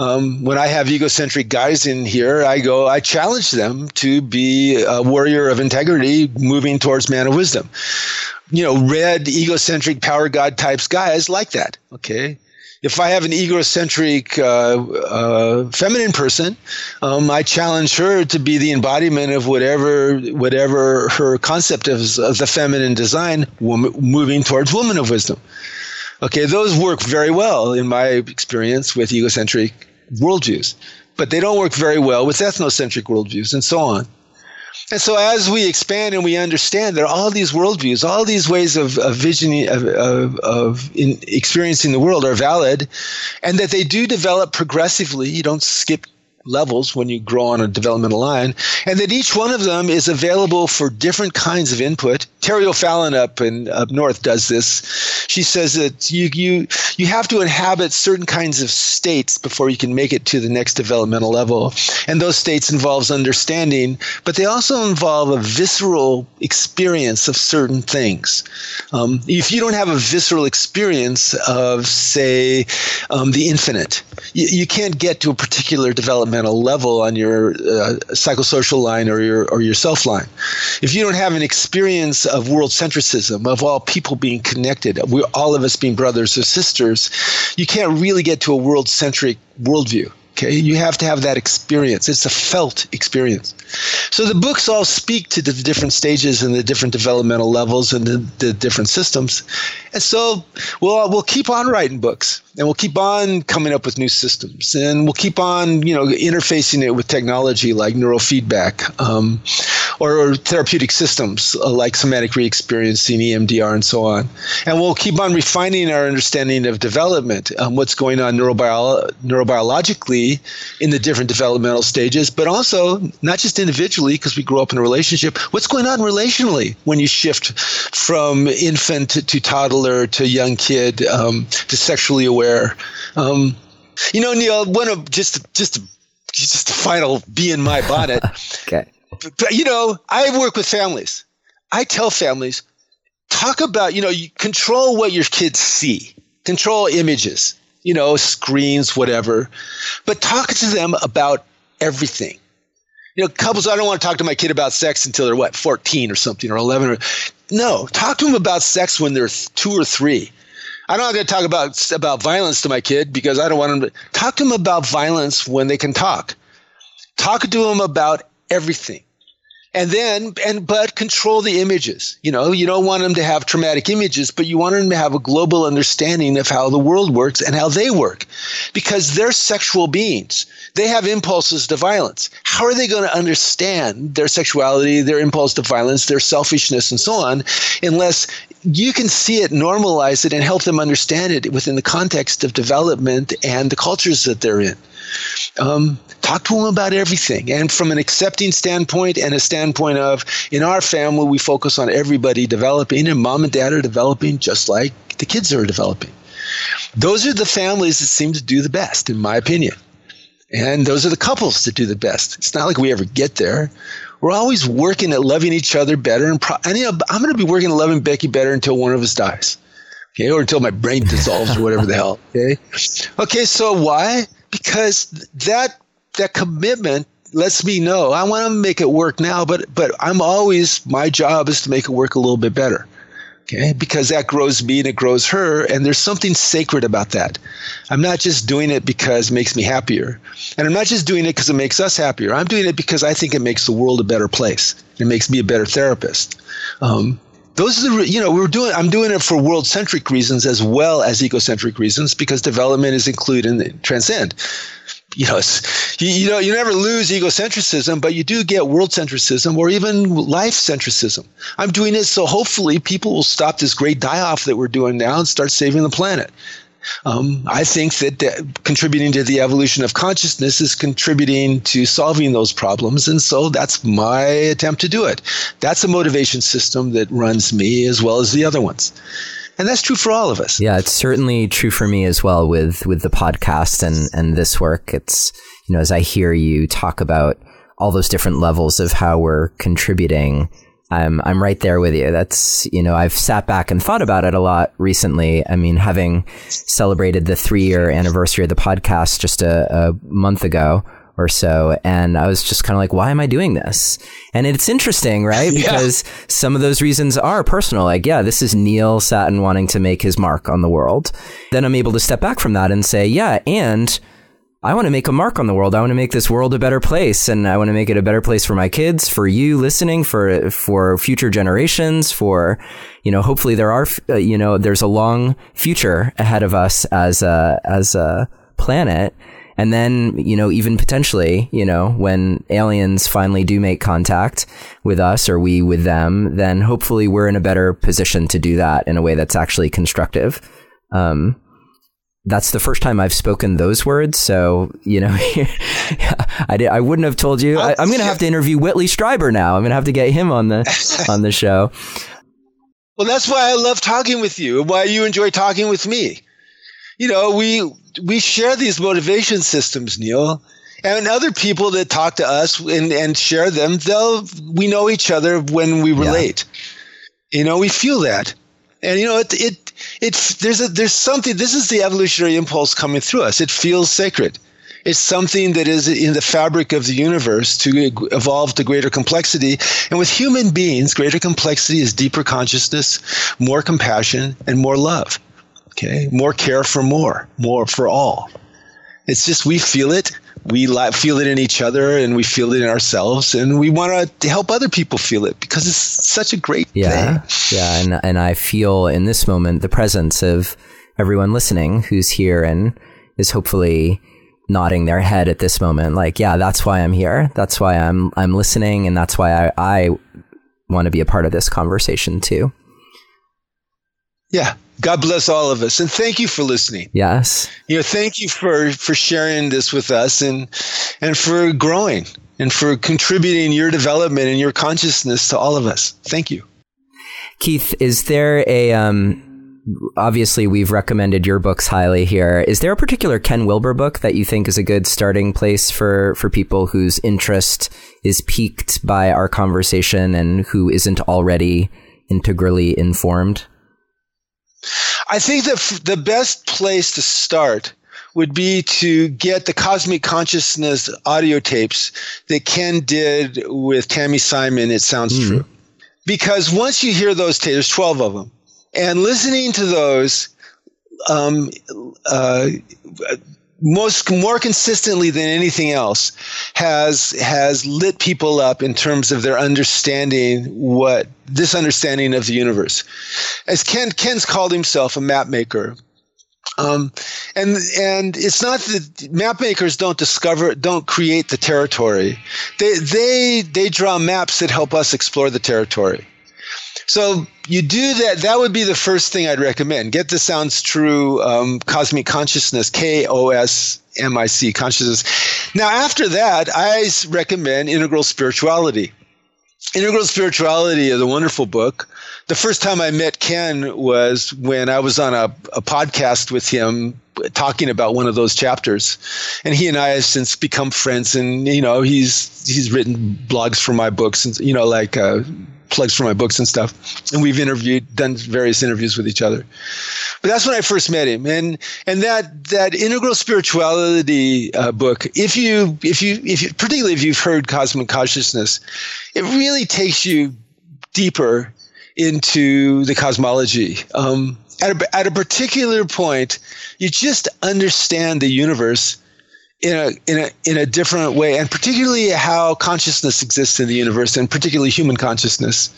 um, when I have egocentric guys in here, I go, I challenge them to be a warrior of integrity moving towards man of wisdom. You know, red, egocentric, power god types guys like that. Okay. If I have an egocentric uh, uh, feminine person, um, I challenge her to be the embodiment of whatever whatever her concept is of the feminine design, woman, moving towards woman of wisdom. Okay, those work very well in my experience with egocentric worldviews, but they don't work very well with ethnocentric worldviews and so on. And so, as we expand and we understand are all these worldviews, all these ways of, of visioning, of, of, of experiencing the world are valid, and that they do develop progressively. You don't skip levels when you grow on a developmental line, and that each one of them is available for different kinds of input. Terri O'Fallon up in up north does this. She says that you you you have to inhabit certain kinds of states before you can make it to the next developmental level, and those states involves understanding, but they also involve a visceral experience of certain things. Um, if you don't have a visceral experience of, say, um, the infinite, you, you can't get to a particular developmental level on your uh, psychosocial line or your or your self line. If you don't have an experience of world centricism, of all people being connected, we all of us being brothers or sisters, you can't really get to a world centric worldview. Okay, you have to have that experience. It's a felt experience. So the books all speak to the different stages and the different developmental levels and the, the different systems. And so we'll we'll keep on writing books and we'll keep on coming up with new systems. And we'll keep on you know interfacing it with technology like neurofeedback um, or, or, therapeutic systems uh, like somatic re-experiencing emdr and so on. And we'll keep on refining our understanding of development um, what's going on neurobio- neurobiologically in the different developmental stages but also not just individually because we grow up in a relationship what's going on relationally when you shift from infant to, to toddler to young kid um, to sexually aware where, um, you know, Neil, one of just just just the final bee in my bonnet. okay. But, you know, I work with families. I tell families, talk about you know, you control what your kids see, control images, you know, screens, whatever, but talk to them about everything. You know, couples. I don't want to talk to my kid about sex until they're what, fourteen or something, or eleven. Or no, talk to them about sex when they're two or three I'm not going to talk about about violence to my kid because I don't want to talk to them about violence when they can talk. Talk to them about everything. And then, and but control the images. You know, you don't want them to have traumatic images, but you want them to have a global understanding of how the world works and how they work, because they're sexual beings. They have impulses to violence. How are they going to understand their sexuality, their impulse to violence, their selfishness, and so on, unless you can see it, normalize it, and help them understand it within the context of development and the cultures that they're in. Um, talk to them about everything. And from an accepting standpoint and a standpoint of, in our family, we focus on everybody developing, and mom and dad are developing just like the kids are developing. Those are the families that seem to do the best, in my opinion. And those are the couples that do the best. It's not like we ever get there we're always working at loving each other better. And, pro- and you know, I'm going to be working at loving Becky better until one of us dies. Okay. Or until my brain dissolves or whatever the hell. Okay. Okay. So why? Because that, that commitment lets me know I want to make it work now, but, but I'm always, my job is to make it work a little bit better. Okay, because that grows me and it grows her, and there's something sacred about that. I'm not just doing it because it makes me happier, and I'm not just doing it because it makes us happier. I'm doing it because I think it makes the world a better place. It makes me a better therapist. Um, those are the you know we're doing i'm doing it for world centric reasons as well as egocentric reasons because development is included in transcend you know, you, you know, you never lose egocentricism, but you do get world centricism or even life centricism. I'm doing this so hopefully people will stop this great die off that we're doing now and start saving the planet. Um, I think that contributing to the evolution of consciousness is contributing to solving those problems. And so that's my attempt to do it. That's a motivation system that runs me as well as the other ones. And that's true for all of us. Yeah, it's certainly true for me as well with, with the podcast and, and this work. It's, you know, as I hear you talk about all those different levels of how we're contributing I'm I'm right there with you. That's you know I've sat back and thought about it a lot recently. I mean, having celebrated the three year anniversary of the podcast just a, a month ago or so, and I was just kind of like, why am I doing this? And it's interesting, right? Because yeah. some of those reasons are personal. Like, yeah, this is Neil Sattin wanting to make his mark on the world. Then I'm able to step back from that and say, yeah, and I want to make a mark on the world. I want to make this world a better place and I want to make it a better place for my kids, for you listening, for for future generations, for you know, hopefully there are uh, you know, there's a long future ahead of us as a as a planet. And then, you know, even potentially, you know, when aliens finally do make contact with us or we with them, then hopefully we're in a better position to do that in a way that's actually constructive. Um, that's the first time I've spoken those words. So, you know, I, did, I wouldn't have told you. I, am going to have to interview Whitley Strieber now. I'm going to have to get him on the, on the show. Well, that's why I love talking with you why you enjoy talking with me. You know, we, we share these motivation systems, Neil, and other people that talk to us and, and share them, they'll, we know each other when we relate. Yeah. You know, we feel that. And, you know, it, it, it's there's a there's something. This is the evolutionary impulse coming through us. It feels sacred. It's something that is in the fabric of the universe to evolve to greater complexity. And with human beings, greater complexity is deeper consciousness, more compassion, and more love. Okay, more care for more, more for all. It's just we feel it we feel it in each other and we feel it in ourselves and we want to help other people feel it because it's such a great yeah, thing. Yeah. And, and I feel in this moment the presence of everyone listening who's here and is hopefully nodding their head at this moment. Like, yeah, that's why I'm here. That's why I'm, I'm listening. And that's why I, I want to be a part of this conversation too. Yeah. God bless all of us, and thank you for listening. Yes, you know, thank you for for sharing this with us, and and for growing, and for contributing your development and your consciousness to all of us. Thank you, Keith. Is there a um, obviously we've recommended your books highly here. Is there a particular Ken Wilber book that you think is a good starting place for for people whose interest is piqued by our conversation and who isn't already integrally informed? I think that the best place to start would be to get the cosmic consciousness audio tapes that Ken did with Tami Simon. It sounds mm. true. Because once you hear those tapes, there's 12 of them, and listening to those, um, uh, most more consistently than anything else has has lit people up in terms of their understanding what this understanding of the universe. As ken ken's called himself a map maker. Um, and and it's not that map makers don't discover don't create the territory. They they they draw maps that help us explore the territory so you do that. That would be the first thing I'd recommend. Get the Sounds True um, Kosmic Consciousness, K O S M I C, consciousness. Now, after that, I recommend Integral Spirituality. Integral Spirituality is a wonderful book. The first time I met Ken was when I was on a, a podcast with him talking about one of those chapters. And he and I have since become friends and, you know, he's, he's written blogs for my books and, you know, like, uh, plugs for my books and stuff. And we've interviewed, done various interviews with each other. But that's when I first met him. And and that that integral spirituality uh, book, if you if you if you, particularly if you've heard cosmic consciousness, it really takes you deeper into the cosmology. Um, at a, at a particular point, you just understand the universe in a in a in a different way, and particularly how consciousness exists in the universe, and particularly human consciousness,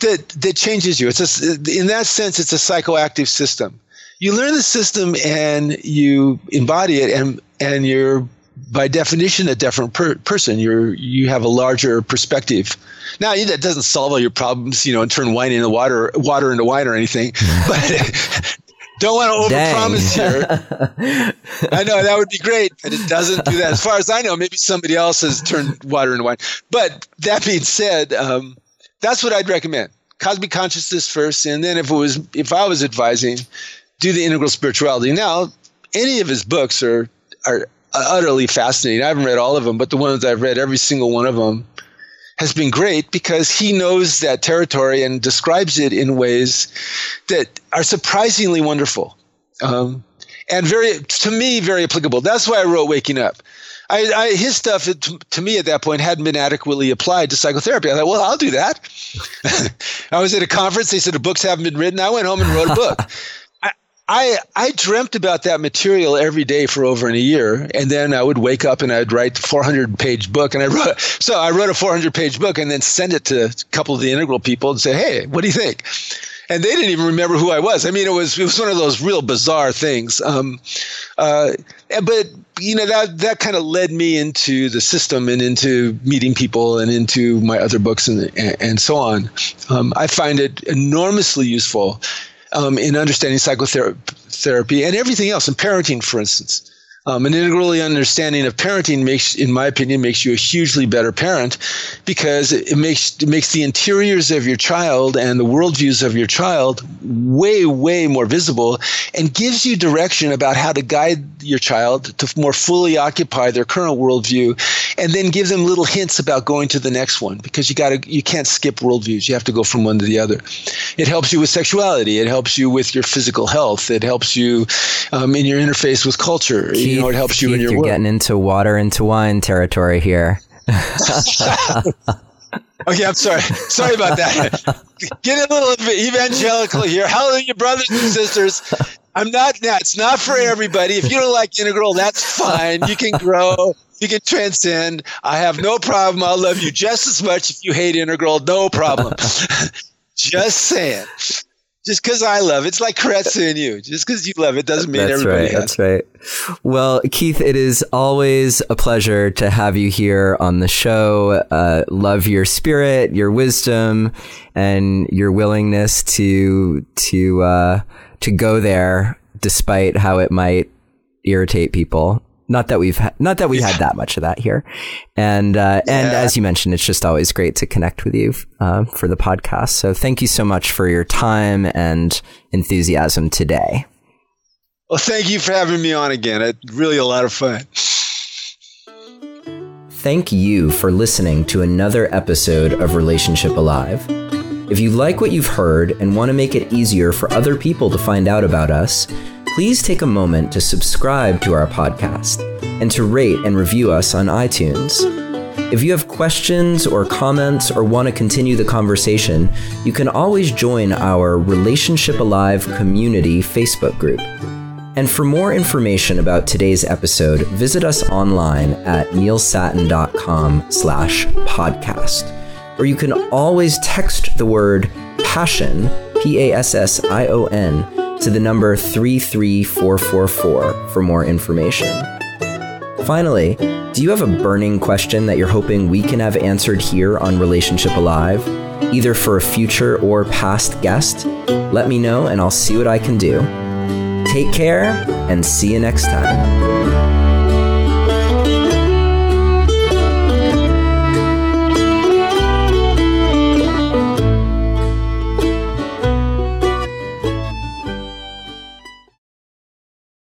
that that changes you. It's a, in that sense, it's a psychoactive system. You learn the system and you embody it, and and you're by definition a different per- person. You're you have a larger perspective. Now that doesn't solve all your problems, you know, and turn wine into water, water into wine or anything, but Don't want to overpromise here. I know that would be great, but it doesn't do that. As far as I know, maybe somebody else has turned water into wine. But that being said, um, that's what I'd recommend. Cosmic consciousness first, and then if it was if I was advising, do the integral spirituality. Now, any of his books are are utterly fascinating. I haven't read all of them, but the ones I've read, every single one of them has been great because he knows that territory and describes it in ways that are surprisingly wonderful. Um, and very, to me, very applicable. That's why I wrote Waking Up. I, I, his stuff to me at that point hadn't been adequately applied to psychotherapy. I thought, well, I'll do that. I was at a conference. They said the books haven't been written. I went home and wrote a book. I I dreamt about that material every day for over a year, and then I would wake up and I'd write the 400 page book, and I wrote so I wrote a 400 page book and then send it to a couple of the integral people and say, hey, what do you think? And they didn't even remember who I was. I mean, it was it was one of those real bizarre things. Um, uh, but you know that that kind of led me into the system and into meeting people and into my other books and and, and so on. Um, I find it enormously useful um, in understanding psychotherapy and everything else, in parenting, for instance. Um, an integral understanding of parenting makes, in my opinion, makes you a hugely better parent because it makes it makes the interiors of your child and the worldviews of your child way, way more visible, and gives you direction about how to guide your child to more fully occupy their current worldview, and then give them little hints about going to the next one because you got to you can't skip worldviews. You have to go from one to the other. It helps you with sexuality. It helps you with your physical health. It helps you um, in your interface with culture. You know, it helps you Keith, in your you're work. getting into water into wine territory here. okay, I'm sorry. Sorry about that. Get a little evangelical here. Hallelujah, brothers and sisters. I'm not now. It's not for everybody. If you don't like integral, that's fine. You can grow. You can transcend. I have no problem. I'll love you just as much if you hate integral. No problem. just saying just because I love it. It's like Carezza and you. Just because you love it doesn't mean that's everybody right, has. That's right. Well, Keith, it is always a pleasure to have you here on the show. Uh, love your spirit, your wisdom, and your willingness to to uh, to go there, despite how it might irritate people. Not that we've ha- not that yeah. had that much of that here, and uh, yeah. and as you mentioned, it's just always great to connect with you uh, for the podcast. So thank you so much for your time and enthusiasm today. Well, thank you for having me on again. It's really a lot of fun. Thank you for listening to another episode of Relationship Alive. If you like what you've heard and want to make it easier for other people to find out about us please take a moment to subscribe to our podcast and to rate and review us on iTunes. If you have questions or comments or want to continue the conversation, you can always join our Relationship Alive community Facebook group. And for more information about today's episode, visit us online at neilsattin.com slash podcast. Or you can always text the word passion, P-A-S-S-I-O-N, to the number 33444 for more information. Finally, do you have a burning question that you're hoping we can have answered here on Relationship Alive, either for a future or past guest? Let me know and I'll see what I can do. Take care and see you next time.